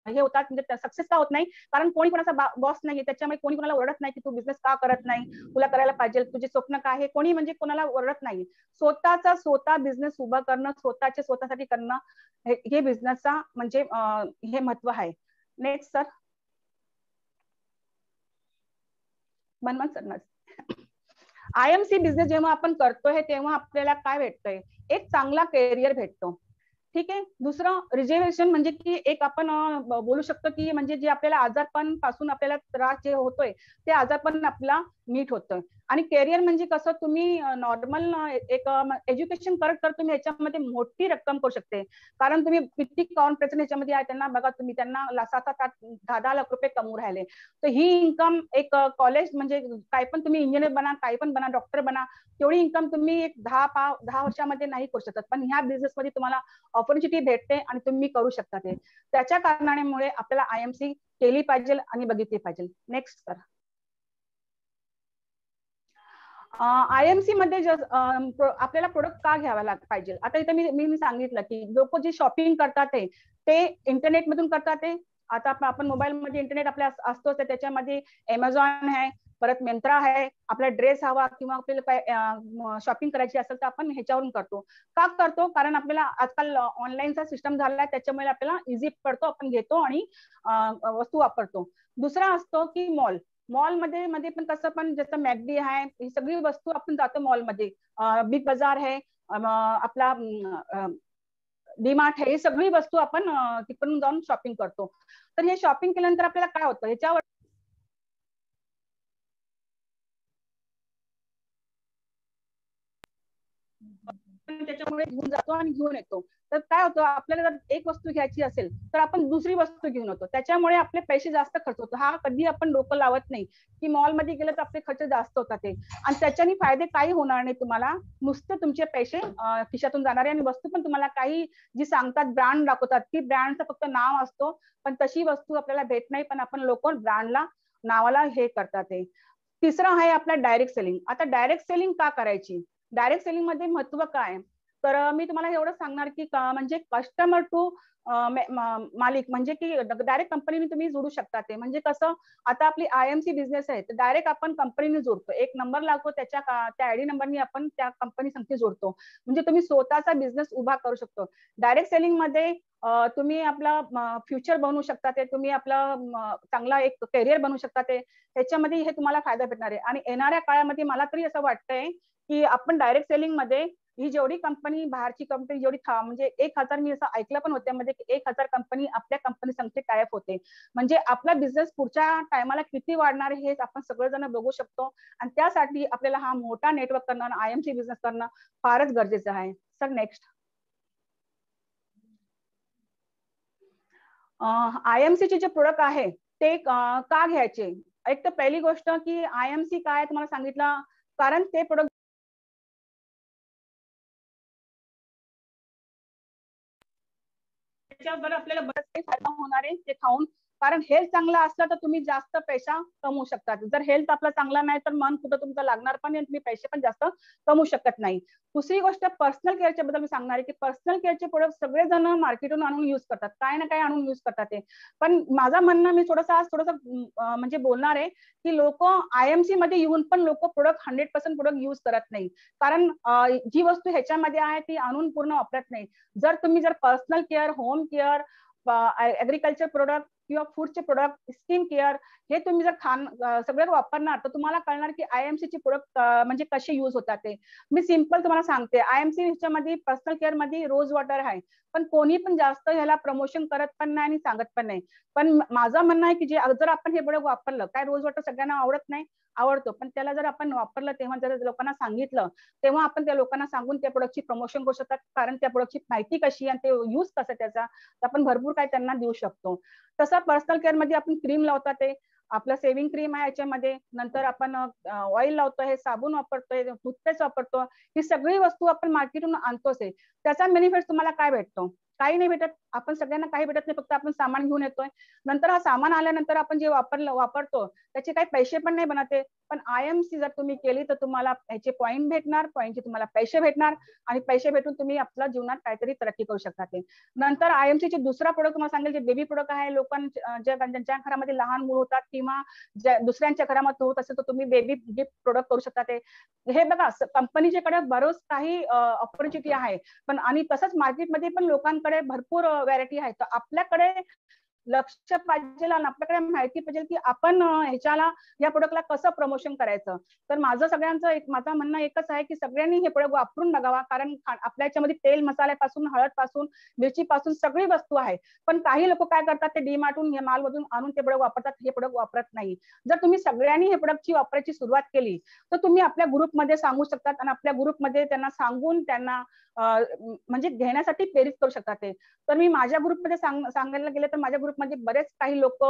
S3: हे होतात म्हणजे सक्सेस का होत नाही? कारण कोणी कोणाचा बॉस नाही त्याच्यामुळे कोणी कोणाला ओरडत नाही की तू बिझनेस का करत नाही? तुला करायला पाहिजे तुझे स्वप्न काय आहे? कोणी म्हणजे कोणाला ओरडत नाही स्वतःचा स्वतः बिझनेस उभा करणं स्वतःचे स्वतःसाठी करणं हे बिझनेसचा म्हणजे हे महत्त्व आहे. Next sir Manman sir I M C business जेव्हा आपण करतोय तेव्हा आपल्याला काय भेटतोय? एक चांगला करिअर भेटतो. ठीक आहे. दुसरं रिझर्वेशन म्हणजे की एक आपण बोलू शकतो की म्हणजे जे आपल्याला आजारपणपासून आपल्याला त्रास जे होतोय ते आजारपण आपला नीट होतं. आणि करिअर म्हणजे कसं तुम्ही नॉर्मल एक एज्युकेशन करत करत तुम्ही याच्यामध्ये मोठी रक्कम करू शकते. कारण तुम्ही किती कॉन्फिडन्स याच्यामध्ये आहे त्यांना बघा तुम्ही त्यांना सात सात आठ दहा दहा लाख रुपये कमवू राहिले. तर ही इन्कम एक कॉलेज म्हणजे काय पण तुम्ही इंजिनियर बना काही पण बना डॉक्टर बना तेवढी इन्कम तुम्ही एक दहा पाव दहा वर्षामध्ये नाही करू शकत. पण ह्या बिझनेसमध्ये तुम्हाला ऑपॉर्च्युनिटी भेटते आणि तुम्ही करू शकता ते. त्याच्या कारणामुळे आपल्याला आय एम सी केली पाहिजे आणि बघितली पाहिजे. Next sir I M C मध्ये आपल्याला प्रोडक्ट का घ्यावा लाग पाहिजे? आता इथे मी मी सांगितलं की लोक जे शॉपिंग करतात ते इंटरनेट मधून करतात ते. आता आपण मोबाईल मध्ये इंटरनेट आपल्या असतोच त्याच्यामध्ये अमेझॉन आहे परत मिंत्रा आहे आपला ड्रेस हवा किंवा आपल्याला शॉपिंग करायची असेल तर आपण ह्याच्यावरून करतो. का करतो? कारण आपल्याला आजकाल ऑनलाईनचा सिस्टम झाला त्याच्यामुळे आपल्याला इझी पडतो आपण घेतो आणि वस्तू वापरतो. दुसरा असतो की मॉल मॉलमध्ये मध्ये पण कसं पण जसं मॅगडी आहे ही सगळी वस्तू आपण जातो मॉलमध्ये. बिग बाजार आहे आपला डीमार्ट आहे ही सगळी वस्तू आपण तिकडून जाऊन शॉपिंग करतो. तर हे शॉपिंग केल्यानंतर आपल्याला काय होतं? ह्याच्यावर त्याच्यामुळे घेऊन जातो आणि घेऊन येतो. तर काय होतं आपल्याला जर एक वस्तू घ्यायची असेल तर आपण दुसरी वस्तू घेऊन येतो. त्याच्यामुळे आपले पैसे जास्त खर्च होतो. हा कधी आपण डोकं लावत नाही की मॉलमध्ये गेलं तर आपले खर्च जास्त होतात ते. आणि त्याच्याने फायदे काही होणार नाही तुम्हाला. नुसतं तुमचे पैसे खिशातून जाणारे आणि वस्तू पण तुम्हाला काही जी सांगतात ब्रँड दाखवतात ती ब्रँडचं फक्त नाव असतो. पण तशी वस्तू आपल्याला भेट नाही पण आपण लोक ब्रँडला नावाला हे करतात ते. तिसरं आहे आपला डायरेक्ट सेलिंग आता डायरेक्ट सेलिंग का करायची? डायरेक्ट सेलिंगमध्ये महत्त्व काय तर मी तुम्हाला एवढं सांगणार की म्हणजे कस्टमर टू मालिक म्हणजे की डायरेक्ट कंपनीने तुम्ही जोडू शकता ते. म्हणजे कसं आता आपली आय एम सी बिझनेस आहे तर डायरेक्ट आपण कंपनीने जोडतो. एक नंबर लागतो त्याच्या त्या आयडी नंबरनी आपण त्या कंपनी संख्ये जोडतो. म्हणजे तुम्ही स्वतःचा बिझनेस उभा करू शकतो. डायरेक्ट सेलिंगमध्ये तुम्ही आपला फ्युचर बनवू शकता ते. तुम्ही आपला चांगला एक करिअर बनवू शकता ते. त्याच्यामध्ये हे तुम्हाला फायदा भेटणार आहे. आणि येणाऱ्या काळामध्ये मला तरी असं वाटतंय की आपण डायरेक्ट सेलिंगमध्ये ही जेवढी कंपनी बाहेरची कंपनी जेवढी म्हणजे एक हजार मी असं ऐकलं पण होत्या मध्ये म्हणजे की एक हजार कंपनी आपल्या कंपनी संगते टायप होते. म्हणजे आपला बिझनेस पुढच्या टायमाला किती वाढणार हे आपण सगळेजण बघू शकतो. आणि त्यासाठी आपल्याला हा मोठा नेटवर्क करणं आय एम सी बिझनेस करणं फारच गरजेचं आहे. सर नेक्स्ट आय एम चे जे प्रोडक्ट आहे ते का घ्यायचे? एक तर पहिली गोष्ट की आय एम सी काय तुम्हाला सांगितलं. कारण ते प्रोडक्ट त्याच्यावर आपल्याला बरंच काही फायदा होणार आहे ते खाऊन. कारण हेल्थ चांगला असला तर तुम्ही जास्त पैसा कमवू शकतात जर हेल्थ आपला चांगला नाही तर मन कुठं तुमचं लागणार पण तुम्ही पैसे पण जास्त कमवू शकत नाही. दुसरी गोष्ट पर्सनल केअरच्या बद्दल मी सांगणार आहे की पर्सनल केअरचे प्रोडक्ट सगळेजण मार्केटून आणून युज करतात. काय ना काय आणून युज करतात ते. पण माझं म्हणणं मी थोडंसं आज थोडंसं म्हणजे बोलणार आहे की लोक आय एम सी मध्ये येऊन पण लोक product hundred percent product use करत नाही कारण जी वस्तू ह्याच्यामध्ये आहे ती आणून पूर्ण वापरत नाही जर तुम्ही जर personal care home care agriculture product किंवा फूडचे प्रोडक्ट स्किन केअर हे तुम्ही जर खान सगळं वापरणार तर तुम्हाला कळणार की आय एम चे प्रोडक्ट म्हणजे कसे युज होतात ते. मी सिंपल तुम्हाला सांगते. आय एम सी ह्याच्यामध्ये पर्सनल केअरमध्ये रोज वॉटर आहे. पण कोणी पण जास्त ह्याला प्रमोशन करत पण नाही आणि सांगत पण नाही. पण माझं म्हणणं आहे की जे जर आपण हे प्रोडक्ट वापरलं काय रोज वॉटर सगळ्यांना आवडत नाही? आवडतो. पण त्याला जर आपण वापरलं तेव्हा जर लोकांना सांगितलं तेव्हा आपण त्या लोकांना सांगून त्या प्रोडक्टची प्रमोशन करू शकतात. कारण त्या प्रोडक्टची माहिती कशी आणि ते युज कसं त्याचा आपण भरपूर काय त्यांना देऊ शकतो. तसं पर्सनल केअरमध्ये आपण क्रीम लावतात ते. आपलं सेव्हिंग क्रीम आहे याच्यामध्ये. नंतर आपण ऑइल लावतोय साबण वापरतोय टूथपेस्ट वापरतो. ही सगळी वस्तू आपण मार्केटून आणतोच आहे. त्याचा बेनिफिट तुम्हाला काय भेटतो? काही नाही भेटत. आपण सगळ्यांना काही भेटत नाही. फक्त आपण सामान घेऊन येतोय. नंतर हा सामान आल्यानंतर आपण जे वापरलं वापरतो त्याचे काही पैसे पण नाही बनते पण आय एम सी जर तुम्ही केली तर तुम्हाला याचे पॉईंट भेटणार पॉईंटचे तुम्हाला पैसे भेटणार आणि पैसे भेटून तुम्ही आपल्या जीवनात काहीतरी तरक्की करू शकता ते. नंतर आय एम चे दुसरा प्रोडक्ट तुम्हाला सांगेल जे बेबी प्रोडक्ट आहे. लोकांच्या ज्यांच्या घरामध्ये लहान मुलं होतात किंवा दुसऱ्यांच्या घरामध्ये होत असेल तर तुम्ही बेबी गिफ्ट प्रोडक्ट करू शकता ते. हे बघा कंपनीच्याकडे बरोच काही ऑपॉर्च्युनिटी आहे. पण आणि तसंच मार्केटमध्ये पण लोकांकडे भरपूर व्हरायटी आहेत. तर आपल्याकडे लक्ष पाहिजे आणि आपल्याकडे माहिती पाहिजे की आपण ह्याच्याला या प्रोडक्टला कसं प्रमोशन करायचं? तर माझं सगळ्यांचं एक माझं म्हणणं एकच आहे की सगळ्यांनी हे प्रोडक्ट वापरून बघावा. कारण आपल्या याच्यामध्ये तेल मसाल्यापासून हळदपासून मिरची पासून सगळी वस्तू आहे. पण काही लोक काय करतात ते डीमार्टून हे मालमधून आणून ते प्रोडक्ट वापरतात. हे प्रोडक्ट वापरत नाही. जर तुम्ही सगळ्यांनी हे प्रोडक्टची वापरायची सुरुवात केली तर तुम्ही आपल्या ग्रुपमध्ये सांगू शकतात आणि आपल्या ग्रुपमध्ये त्यांना सांगून त्यांना म्हणजे घेण्यासाठी प्रेरित करू शकतात ते. तर मी माझ्या ग्रुपमध्ये सांगायला गेले तर माझ्या ग्रुप ग्रुपमध्ये बरेच काही लोक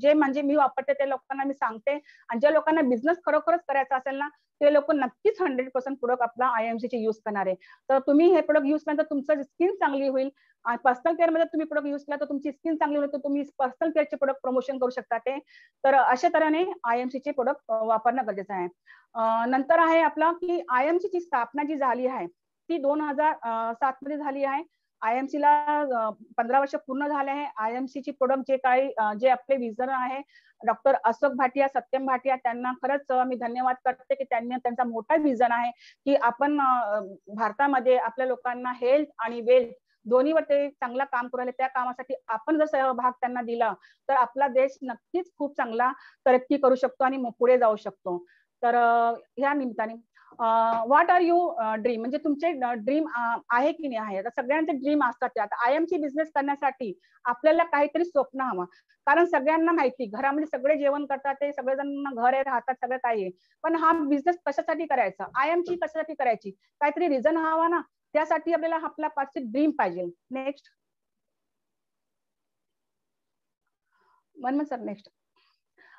S3: जे म्हणजे मी वापरते त्या लोकांना मी सांगते. आणि ज्या लोकांना बिझनेस खरोखरच करायचा असेल ना ते लोक नक्कीच हंड्रेड पर्सेंट प्रोडक्ट आपला आयएमसी चे युज करणार आहे. तर तुम्ही हे प्रोडक्ट युज केल्यानंतर तुमचं स्किन चांगली होईल आणि पर्सनल केअरमध्ये तुम्ही प्रोडक्ट युज केला तर तुमची स्किन चांगली होईल तर तुम्ही पर्सनल केअरचे प्रोडक्ट प्रमोशन करू शकता ते. तर अशा तऱ्हेने आयएमसी चे प्रोडक्ट वापरणं गरजेचं आहे. नंतर आहे आपला की आयएमसी ची स्थापना जी झाली आहे ती दोन हजार सात मध्ये झाली आहे. आयएमसी ला पंधरा वर्ष पूर्ण झाले आहे. आयएमसी ची प्रोडक्ट जे काही जे आपले विजन आहे डॉक्टर अशोक भाटिया सत्यम भाटिया त्यांना खरंच मी धन्यवाद करते की त्यांनी त्यांचा मोठा विजन आहे की आपण भारतामध्ये आपल्या लोकांना हेल्थ आणि वेल्थ दोन्हीवर ते चांगला काम करू त्या कामासाठी आपण जर सहभाग त्यांना दिला तर आपला देश नक्कीच खूप चांगला तरक्की करू शकतो आणि पुढे जाऊ शकतो. तर ह्या निमित्ताने व्हॉट आर यू ड्रीम म्हणजे तुमचे ड्रीम आहे की नाही आहे? सगळ्यांचे ड्रीम असतात ते आता आय एमची बिझनेस करण्यासाठी आपल्याला काहीतरी स्वप्न हवं. कारण सगळ्यांना माहिती घरामध्ये सगळे जेवण करतात ते सगळेजण घर आहे राहतात सगळं काही आहे. पण हा बिझनेस कशासाठी करायचा? आय एमची कशासाठी करायची? काहीतरी रिझन हवा ना? त्यासाठी आपल्याला आपला पाचशे ड्रीम पाहिजे. नेक्स्ट मन सर नेक्स्ट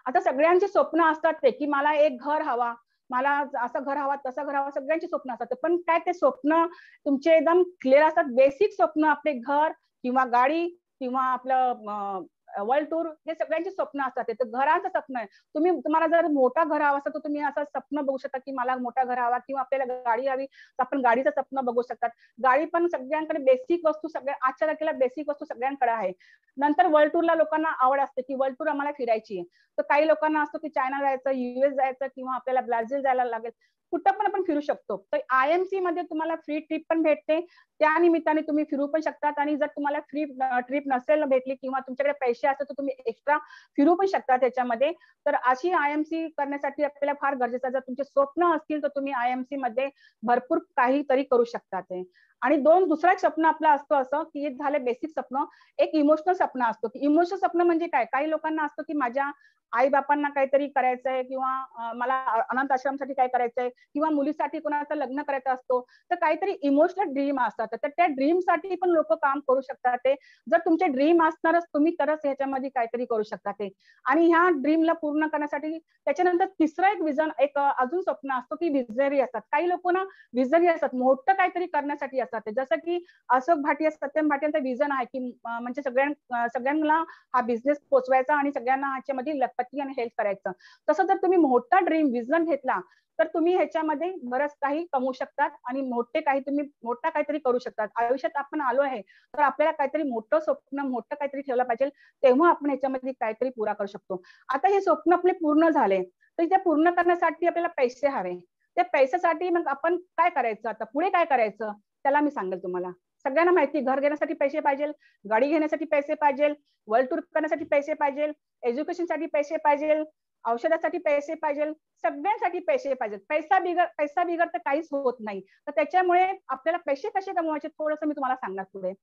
S3: आता सगळ्यांचे स्वप्न असतात ते की मला एक घर हवा. मला असं घर हवा तसं घर हवा सगळ्यांची स्वप्न असतात. पण काय ते स्वप्न तुमचे एकदम क्लिअर असतात. बेसिक स्वप्न आपले घर किंवा गाडी किंवा आपलं वर्ल्ड टूर हे सगळ्यांचे स्वप्न असतात. तर घराचं स्वप्न आहे. तुम्ही तुम्हाला जर मोठा घर हवा असेल तर तुम्ही असं स्वप्न बघू शकता की मला मोठा घर हवा किंवा आपल्याला गाडी हवी तर आपण गाडीचं स्वप्न बघू शकतात. गाडी पण सगळ्यांकडे बेसिक वस्तू सगळ्या आजच्या तारखेला बेसिक वस्तू सगळ्यांकडे आहे. नंतर वर्ल्ड टूरला लोकांना आवड असते की वर्ल्ड टूर आम्हाला फिरायची आहे. तर काही लोकांना असतो की चायना जायचं युएस जायचं किंवा आपल्याला ब्राझील जायला लागेल. कुठं पण आपण फिरू शकतो. तर आय एम सी मध्ये तुम्हाला फ्री ट्रिप पण भेटते. त्या निमित्ताने तुम्ही फिरू पण शकतात. आणि जर तुम्हाला फ्री ट्रिप नसेल भेटली किंवा तुमच्याकडे पैसे असतात तर तुम्ही एक्स्ट्रा फिरू पण शकता त्याच्यामध्ये तर अशी आय एम सी करण्यासाठी आपल्याला फार गरजेचं जर तुमचे स्वप्न असतील तर तुम्ही आय एम सी मध्ये भरपूर काहीतरी करू शकता ते. आणि दोन दुसरा स्वप्न आपला असतो असं की एक झालं बेसिक स्वप्न एक इमोशनल स्वप्न असतो. की इमोशनल स्वप्न म्हणजे काय? काही लोकांना असतो की माझ्या आई बापांना काहीतरी करायचंय किंवा मला अनाथ आश्रमसाठी काय करायचंय किंवा मुलीसाठी कोणाचं लग्न करायचं असतो तर काहीतरी इमोशनल ड्रीम असतात. तर त्या ड्रीमसाठी पण लोक काम करू शकतात ते. जर तुमचे ड्रीम असणारच तुम्ही तरच ह्याच्यामध्ये काहीतरी करू शकता ते. आणि ह्या ड्रीमला पूर्ण करण्यासाठी त्याच्यानंतर तिसरा एक विजन एक अजून स्वप्न असतो की विजरी असतात. काही लोक ना विजरी असतात मोठं काहीतरी करण्यासाठी असतात जसं की अशोक भाटिया सत्यम भाटियांचं विजन आहे की म्हणजे सगळ्यां सगळ्यांना हा बिझनेस पोचवायचा आणि सगळ्यांना ह्याच्यामध्ये पती आणि हेल्प करायचं. तसं जर तुम्ही मोठा ड्रीम विजन घेतला तर तुम्ही ह्याच्यामध्ये बरंच काही कमवू शकतात आणि मोठे काही तुम्ही मोठा काहीतरी करू शकतात. आयुष्यात आपण आलो आहे तर आपल्याला काहीतरी मोठं स्वप्न मोठं काहीतरी ठेवलं पाहिजे तेव्हा आपण ह्याच्यामध्ये काहीतरी पुरा करू शकतो. आता हे स्वप्न आपले पूर्ण झाले तर ते पूर्ण करण्यासाठी आपल्याला पैसे हवे. त्या पैशासाठी मग आपण काय करायचं? आता पुढे काय करायचं? त्याला मी सांगेल तुम्हाला. सगळ्यांना माहिती घर घेण्यासाठी पैसे पाहिजे गाडी घेण्यासाठी पैसे पाहिजे वर्ल्ड टूर करण्यासाठी पैसे पाहिजे एज्युकेशनसाठी पैसे पाहिजे औषधासाठी पैसे पाहिजे सगळ्यांसाठी पैसे पाहिजेत. पैसा बिगर पैसा बिगर तर काहीच होत नाही. तर त्याच्यामुळे आपल्याला पैसे कसे कमवायचे थोडस मी तुम्हाला सांगणार पुढे.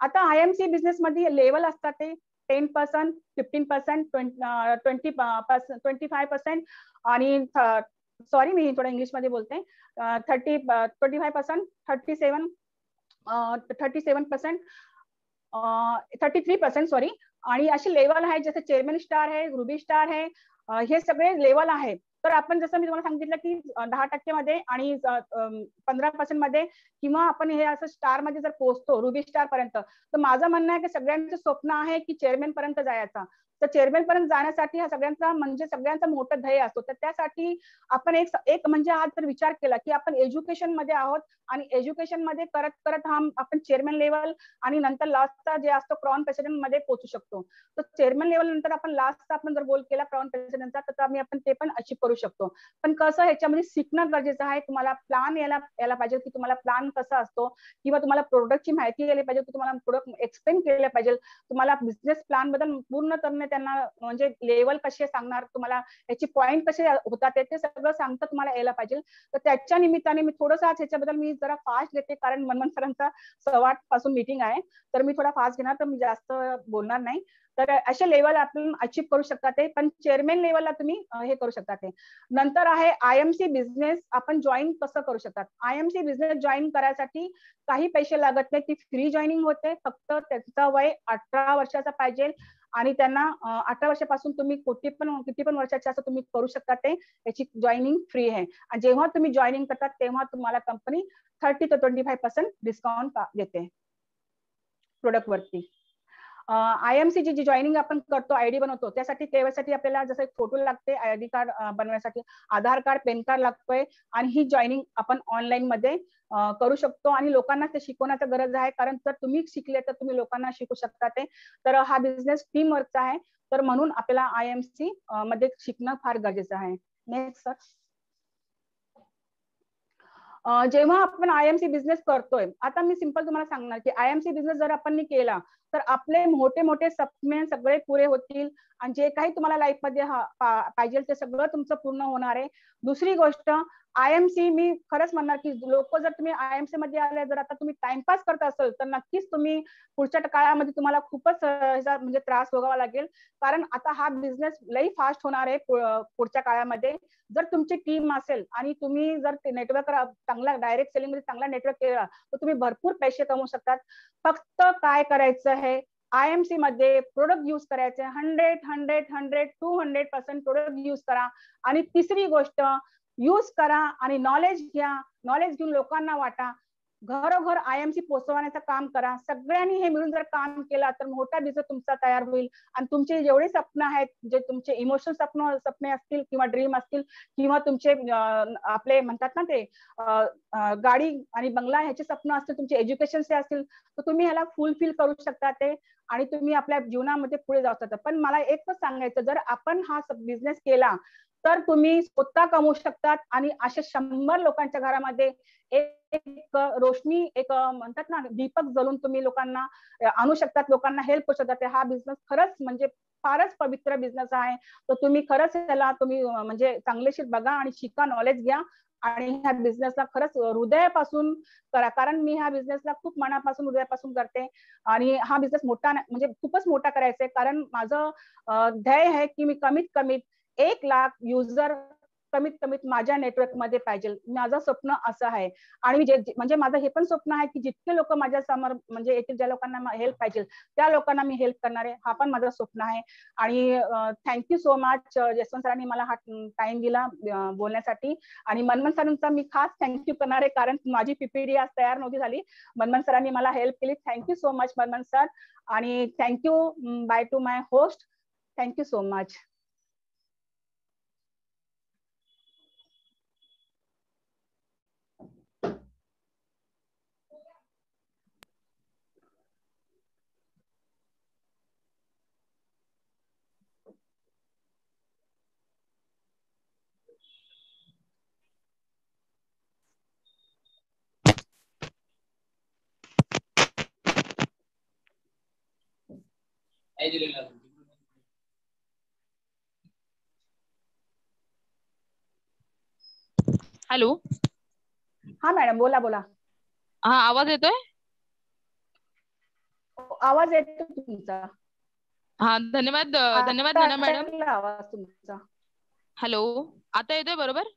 S3: आता आय एम सी बिझनेस मध्ये लेवल असतात ते ten percent fifteen percent twenty twenty five percent आणि सॉरी मी थोडं इंग्लिशमध्ये बोलते. Thirty twenty five percent thirty seven thirty seven percent thirty three percent sorry आणि असे लेवल आहे जसं चेअरमॅन स्टार आहे रुबी स्टार आहे हे सगळे लेवल आहेत. तर आपण जसं मी तुम्हाला सांगितलं की दहा टक्के मध्ये आणि पंधरा पर्सेंटमध्ये किंवा आपण हे असं स्टारमध्ये जर पोहोचतो रुबी स्टार पर्यंत तर माझं म्हणणं आहे की सगळ्यांचं स्वप्न आहे की चेअरमॅन पर्यंत जायचा. तर चेअरमॅन पर्यंत जाण्यासाठी हा सगळ्यांचा म्हणजे सगळ्यांचा मोठा ध्येय असतो. तर त्यासाठी आपण एक एक म्हणजे आज जर विचार केला की आपण एज्युकेशनमध्ये आहोत आणि एज्युकेशनमध्ये करत करत हा आपण चेअरमॅन लेवल आणि नंतर लास्टचा जे असतो क्रॉन प्रेसिडेंटमध्ये पोहोचू शकतो. तर चेअरमॅन लेवल नंतर आपण लास्टचा आपण जर गोल केला क्रॉन प्रेसिडेंटचा तर आम्ही आपण ते पण अचीव करू शकतो. पण कसं ह्याच्यामध्ये शिकणं गरजेचं आहे. तुम्हाला प्लॅन यायला यायला पाहिजे की तुम्हाला प्लॅन कसा असतो किंवा तुम्हाला प्रोडक्टची माहिती यायला पाहिजे की तुम्हाला प्रोडक्ट एक्सप्लेन केलं पाहिजे. तुम्हाला बिझनेस प्लॅनबद्दल पूर्ण त्यांना त्यांना म्हणजे लेवल कसे सांगणार तुम्हाला याची पॉईंट कसे होतात ते सगळं सांगता तुम्हाला यायला पाहिजे. तर त्याच्या निमित्ताने मी थोडंसं आज ह्याच्याबद्दल मी जरा फास्ट घेते कारण मनमन सरांचा सव्वा पासून मीटिंग आहे. तर मी थोडा फास्ट घेणार तर मी जास्त बोलणार नाही. तर असे लेवल आपण अचीव करू शकता ते पण चेअरमॅन लेवलला तुम्ही हे करू शकता ते. नंतर आहे आय एम सी बिझनेस आपण जॉईन कसं करू शकतात? I M C business join करायसाठी काही पैसे लागत नाही ती फ्री जॉईनिंग होते. फक्त त्याचं वय अठरा वर्षाचा पाहिजे. आणि त्यांना अठरा वर्षापासून तुम्ही कोटी पण किती पण वर्षाचे असं तुम्ही करू शकता ते याची जॉईनिंग फ्री आहे. आणि जेव्हा तुम्ही जॉईनिंग करतात तेव्हा तुम्हाला कंपनी थर्टी ते ट्वेंटी फाईव्ह पर्सेंट डिस्काउंट देते प्रोडक्ट वरती. आयएमसीची जी जॉईनिंग आपण करतो आयडी बनवतो त्यासाठी केवायसाठी आपल्याला जसं एक फोटो लागते आयडी कार्ड बनवण्यासाठी आधार कार्ड पॅन कार्ड लागतोय आणि ही जॉईनिंग आपण ऑनलाईन मध्ये करू शकतो आणि लोकांना ते शिकवण्याची गरज आहे. कारण जर तुम्ही शिकले तर तुम्ही लोकांना शिकू शकता ते. तर हा बिझनेस टीम वर्कचा आहे. तर म्हणून आपल्याला आयएमसी मध्ये शिकणं फार गरजेचं आहे. नेक्स्ट सर जेव्हा आपण आयएमसी बिझनेस करतोय आता मी सिंपल तुम्हाला सांगणार की आयएमसी बिझनेस जर आपण केला तर आपले मोठे मोठे सपने सगळे पुरे होतील आणि जे काही तुम्हाला लाईफमध्ये पाहिजे ते सगळं तुमचं पूर्ण होणार आहे. दुसरी गोष्ट आय एम सी मी खरंच म्हणणार की लोक जर तुम्ही आय एम सी मध्ये आले जर आता तुम्ही टाइमपास करत असाल तर नक्कीच तुम्ही पुढच्या काळामध्ये तुम्हाला खूपच म्हणजे त्रास भोगावा लागेल. कारण आता हा बिझनेस लई फास्ट होणार आहे पुढच्या काळामध्ये. जर तुमची टीम असेल आणि तुम्ही जर नेटवर्क चांगला डायरेक्ट सेलिंगमध्ये चांगला नेटवर्क केला तर तुम्ही भरपूर पैसे कमवू शकतात. फक्त काय करायचं आहे. आय एम सी मध्ये प्रोडक्ट युज करायचे. Hundred hundred hundred to hundred percent product use करा. आणि तिसरी गोष्ट यूज करा आणि नॉलेज घ्या. नॉलेज घेऊन लोकांना वाटा. घरोघर आयएमसी पोहोचवण्याचं काम करा. सगळ्यांनी हे मिळून जर काम केलं तर मोठा बिझनेस तुमचा तयार होईल. आणि तुमचे जेवढे स्वप्न आहेत जे तुमचे इमोशनल स्वप्न स्वप्ने असतील किंवा ड्रीम असतील किंवा तुमचे आपले म्हणतात ना ते गाडी आणि बंगला ह्याचे स्वप्न असतील तुमचे एज्युकेशनचे असतील तर तुम्ही ह्याला फुलफिल करू शकता ते आणि तुम्ही आपल्या जीवनामध्ये पुढे जाऊ शकता. पण मला एकच सांगायचं जर आपण हा बिझनेस केला तर तुम्ही स्वतः कमवू शकतात. आणि असे शंभर लोकांच्या घरामध्ये एक रोशनी एक म्हणतात ना दीपक जळून तुम्ही लोकांना आणू शकतात. लोकांना हेल्प करू शकतात. हा बिझनेस खरंच म्हणजे फारच पवित्र बिझनेस आहे. तर तुम्ही खरंच त्याला तुम्ही म्हणजे चांगलेशीर बघा आणि शिका नॉलेज घ्या. आणि ह्या बिझनेसला खरंच हृदयापासून करा. कारण मी ह्या बिझनेसला खूप मनापासून हृदयापासून करते. आणि हा बिझनेस मोठा म्हणजे खूपच मोठा करायचा आहे कारण माझं ध्येय आहे की मी कमीत कमी एक लाख युजर कमीत कमीत माझ्या नेटवर्कमध्ये पाहिजे. माझं स्वप्न असं आहे. आणि जे म्हणजे माझं हे पण स्वप्न आहे की जितके लोक माझ्यासमोर म्हणजे येथील ज्या लोकांना हेल्प पाहिजे त्या लोकांना मी हेल्प करणार आहे. हा पण माझं स्वप्न आहे. आणि थँक्यू सो मच जसवंत सरांनी मला हा टाइम दिला बोलण्यासाठी. आणि मनमन सरांचा मी खास थँक्यू करणार आहे कारण माझी पीपीडी आज तयार नव्हती झाली. मनमन सरांनी मला हेल्प केली. Thank you so much Manman sir. आणि thank you bye to my host thank you so much
S1: hello.
S3: हा मॅडम बोला बोला.
S1: हा आवाज येतोय?
S3: आवाज येतो तुमचा.
S1: हा धन्यवाद धन्यवाद नाना मॅडम.
S3: आवाज तुमचा.
S1: हॅलो आता येतोय बरोबर?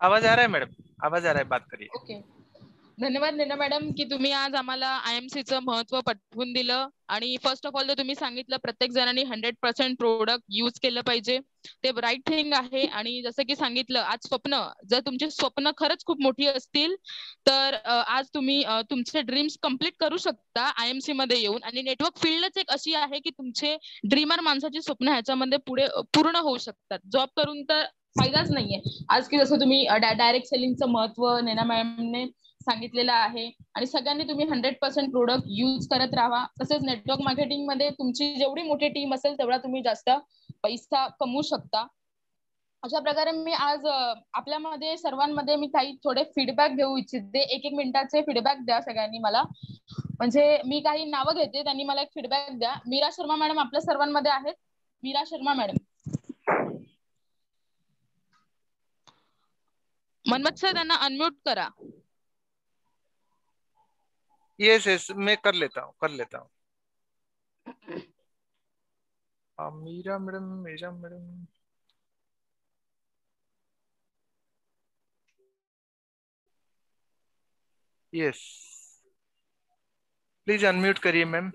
S4: आवाज आ रहा है मैडम आवाज आ रहा है बात करिए
S1: ओके. धन्यवाद नीना मॅडम की तुम्ही आज आम्हाला आय एम सीचं महत्त्व पटवून दिलं. आणि फर्स्ट ऑफ ऑल तर तुम्ही सांगितलं प्रत्येक जणांनी हंड्रेड पर्सेंट प्रोडक्ट युज केलं पाहिजे. ते राईट थिंग आहे. आणि जसं की सांगितलं आज स्वप्न जर तुमचे स्वप्न खरंच खूप मोठी असतील तर आज तुम्ही तुमचे ड्रीम्स कंप्लीट करू शकता आय एम सी मध्ये येऊन. आणि नेटवर्क फील्डच एक अशी आहे की तुमचे ड्रीमर माणसाची स्वप्न ह्याच्यामध्ये पुढे पूर्ण होऊ शकतात. जॉब करून तर फायदाच नाहीये. आज की जसं तुम्ही डायरेक्ट सेलिंगचं महत्त्व नेना मॅमने सांगितलेलं आहे. आणि सगळ्यांनी तुम्ही हंड्रेड पर्सेंट प्रोडक्ट युज करत राहा. तसेच नेटवर्क मार्केटिंगमध्ये तुमची जेवढी मोठी टीम असेल तेवढा तुम्ही जास्त पैसा कमवू शकता. अशा प्रकारे मी आज आपल्यामध्ये सर्वांमध्ये मी काही थोडे फीडबॅक घेऊ इच्छिते. एक एक मिनिटाचे फीडबॅक द्या सगळ्यांनी मला. म्हणजे मी काही नावं घेते त्यांनी मला एक फीडबॅक द्या. मीरा शर्मा मॅडम आपल्या सर्वांमध्ये आहेत. मीरा शर्मा मॅडम. मनमत सर त्यांना अनम्यूट करा.
S4: यस यस मैं कर लेता हूँ कर लेता हूँ। Meera madam Meera madam. Yes please unmute करिए ma'am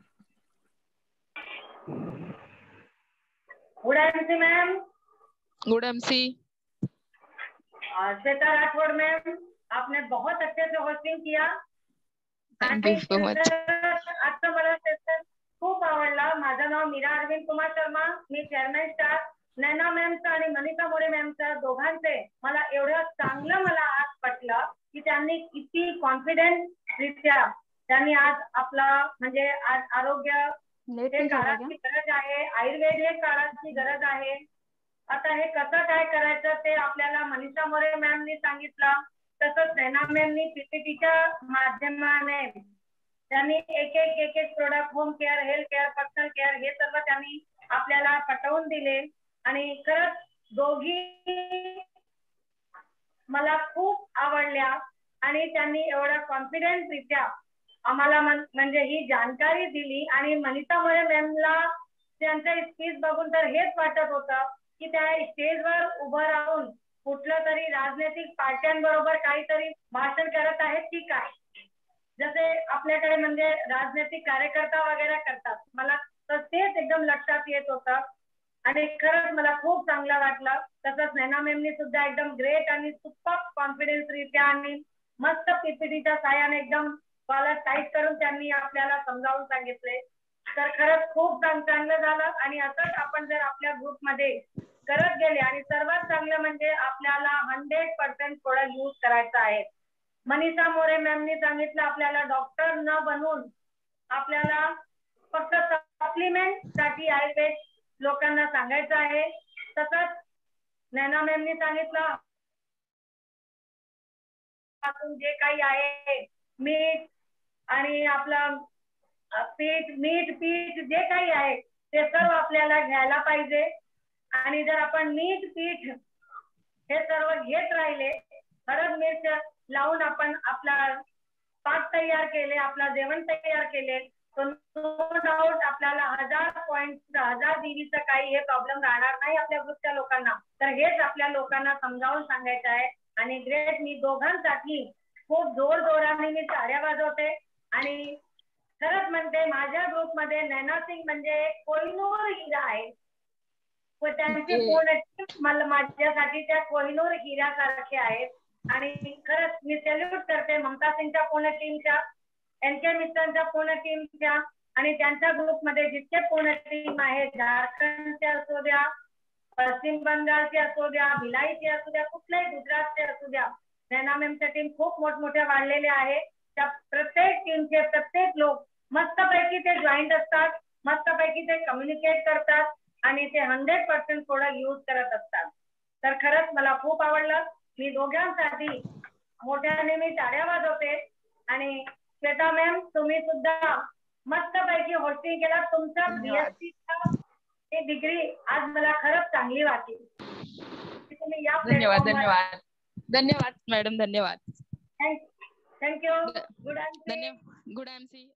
S5: good MC ma'am
S1: good MC
S5: Shweta Rathore ma'am आपने बहुत अच्छे से होस्टिंग किया।
S1: थँक्यू सो मच
S5: आजचं मला सेशन खूप आवडला. माझं नाव मीरा अरविंद कुमार शर्मा. मी चेअरमॅन स्टाफ नैना मॅमचं आणि मनीषा मोरे मॅमचं दोघांचे. मला एवढं चांगलं मला आज पटलं की त्यांनी किती कॉन्फिडेंट रित्या त्यांनी आज आपला म्हणजे आज आरोग्य हे काळाची गरज आहे. आयुर्वेद हे काळाची गरज आहे. आता हे कसं काय करायचं ते आपल्याला मनीषा मोरे मॅमनी सांगितलं. तसंच नैना मॅमनी पीपीटीच्या माध्यमाने त्यांनी एक एक एक एक product home care health care personal care हे सर्व त्यांनी आपल्याला पटवून दिले. आणि खरंच दोघी मला खूप आवडल्या आणि त्यांनी एवढा कॉन्फिडेंट रित्या आम्हाला म्हणजे ही जानकारी दिली. आणि मनीषा मोरे मॅमला त्यांचं स्पीच बघून तर हेच वाटत होतं की त्या स्टेजवर उभं राहून कुठलं तरी राजनैतिक पार्ट्यांबरोबर काहीतरी भाषण करत आहेत की काय? जसे आपल्याकडे म्हणजे राजनैतिक कार्यकर्ता वगैरे करतात. मला तर तेच एकदम लक्षात येत होतं. आणि खरंच मला खूप चांगलं वाटलं. तसंच नैना मॅमनी सुद्धा एकदम ग्रेट आणि सुपर कॉन्फिडन्स रित्या आणि मस्त पीपीटीच्या साह्याने एकदम कॉलर टाईप करून त्यांनी आपल्याला समजावून सांगितले. तर खरंच खूप चांगलं झालं. आणि असंच आपण जर आपल्या ग्रुपमध्ये करत गेले आणि सर्वात चांगलं म्हणजे आपल्याला हंड्रेड पर्सेंट प्रोडक्ट युज करायचा आहे. मनीषा मोरे मॅमनी सांगितलं आपल्याला डॉक्टर न बनून आपल्याला फक्त सप्लिमेंटसाठी आयुर्वेद लोकांना सांगायचं आहे. तसंच नैना मॅमनी सांगितलं जे काही आहे मीठ आणि आपलं पीठ मीठ पीठ जे काही आहे ते सर्व आपल्याला घ्यायला पाहिजे. आणि जर आपण मीठ पीठ हे सर्व घेत राहिले हळद मिरच लावून आपण आपला पाक तयार केले आपला जेवण तयार केले नो डाऊट आपल्याला हजार पॉईंट हजार दिवीचं काही हे प्रॉब्लेम राहणार नाही आपल्या ग्रुपच्या लोकांना. तर हेच आपल्या लोकांना समजावून सांगायचं आहे. आणि ग्रेट मी दोघांसाठी खूप जोर जोराने मी टाळ्या वाजवते. आणि खरंच म्हणते माझ्या ग्रुपमध्ये नैना सिंग म्हणजे कोहिनूर हिरा आहे. व त्यांचे पूर्ण मला माझ्यासाठी त्या कोहिनूर हिऱ्यासारखे आहेत. आणि खरंच मी सेल्यूट करते ममता सिंगच्या पूर्ण टीमच्या यांच्या मित्रांच्या पूर्ण टीमच्या आणि त्यांच्या ग्रुपमध्ये जितके पूर्ण टीम आहे झारखंडचे असू द्या पश्चिम बंगालचे असू द्या भिलाईचे असू द्या कुठल्याही गुजरातचे असू द्या नैना मॅमच्या टीम खूप मोठमोठ्या वाढलेले आहे. त्या प्रत्येक टीमचे प्रत्येक लोक मस्तपैकी ते जॉईंट असतात मस्तपैकी ते कम्युनिकेट करतात. आणि ते हंड्रेड पर्सेंट प्रोडक्ट युज करत असतात. तर खरंच मला खूप आवडलं. मी दोघांसाठी मोठ्याने मी टाळ्या वाजवते. आणि श्वेता मॅम तुम्ही सुद्धा मस्त पैकी होस्टिंग केला तुमचा बीएससी डिग्री आज मला खरंच चांगली वाटली.
S1: तुम्ही या धन्यवाद धन्यवाद. धन्यवाद मॅडम धन्यवाद.
S5: थँक्यू गुड
S1: धन्यवाद गुड एमसी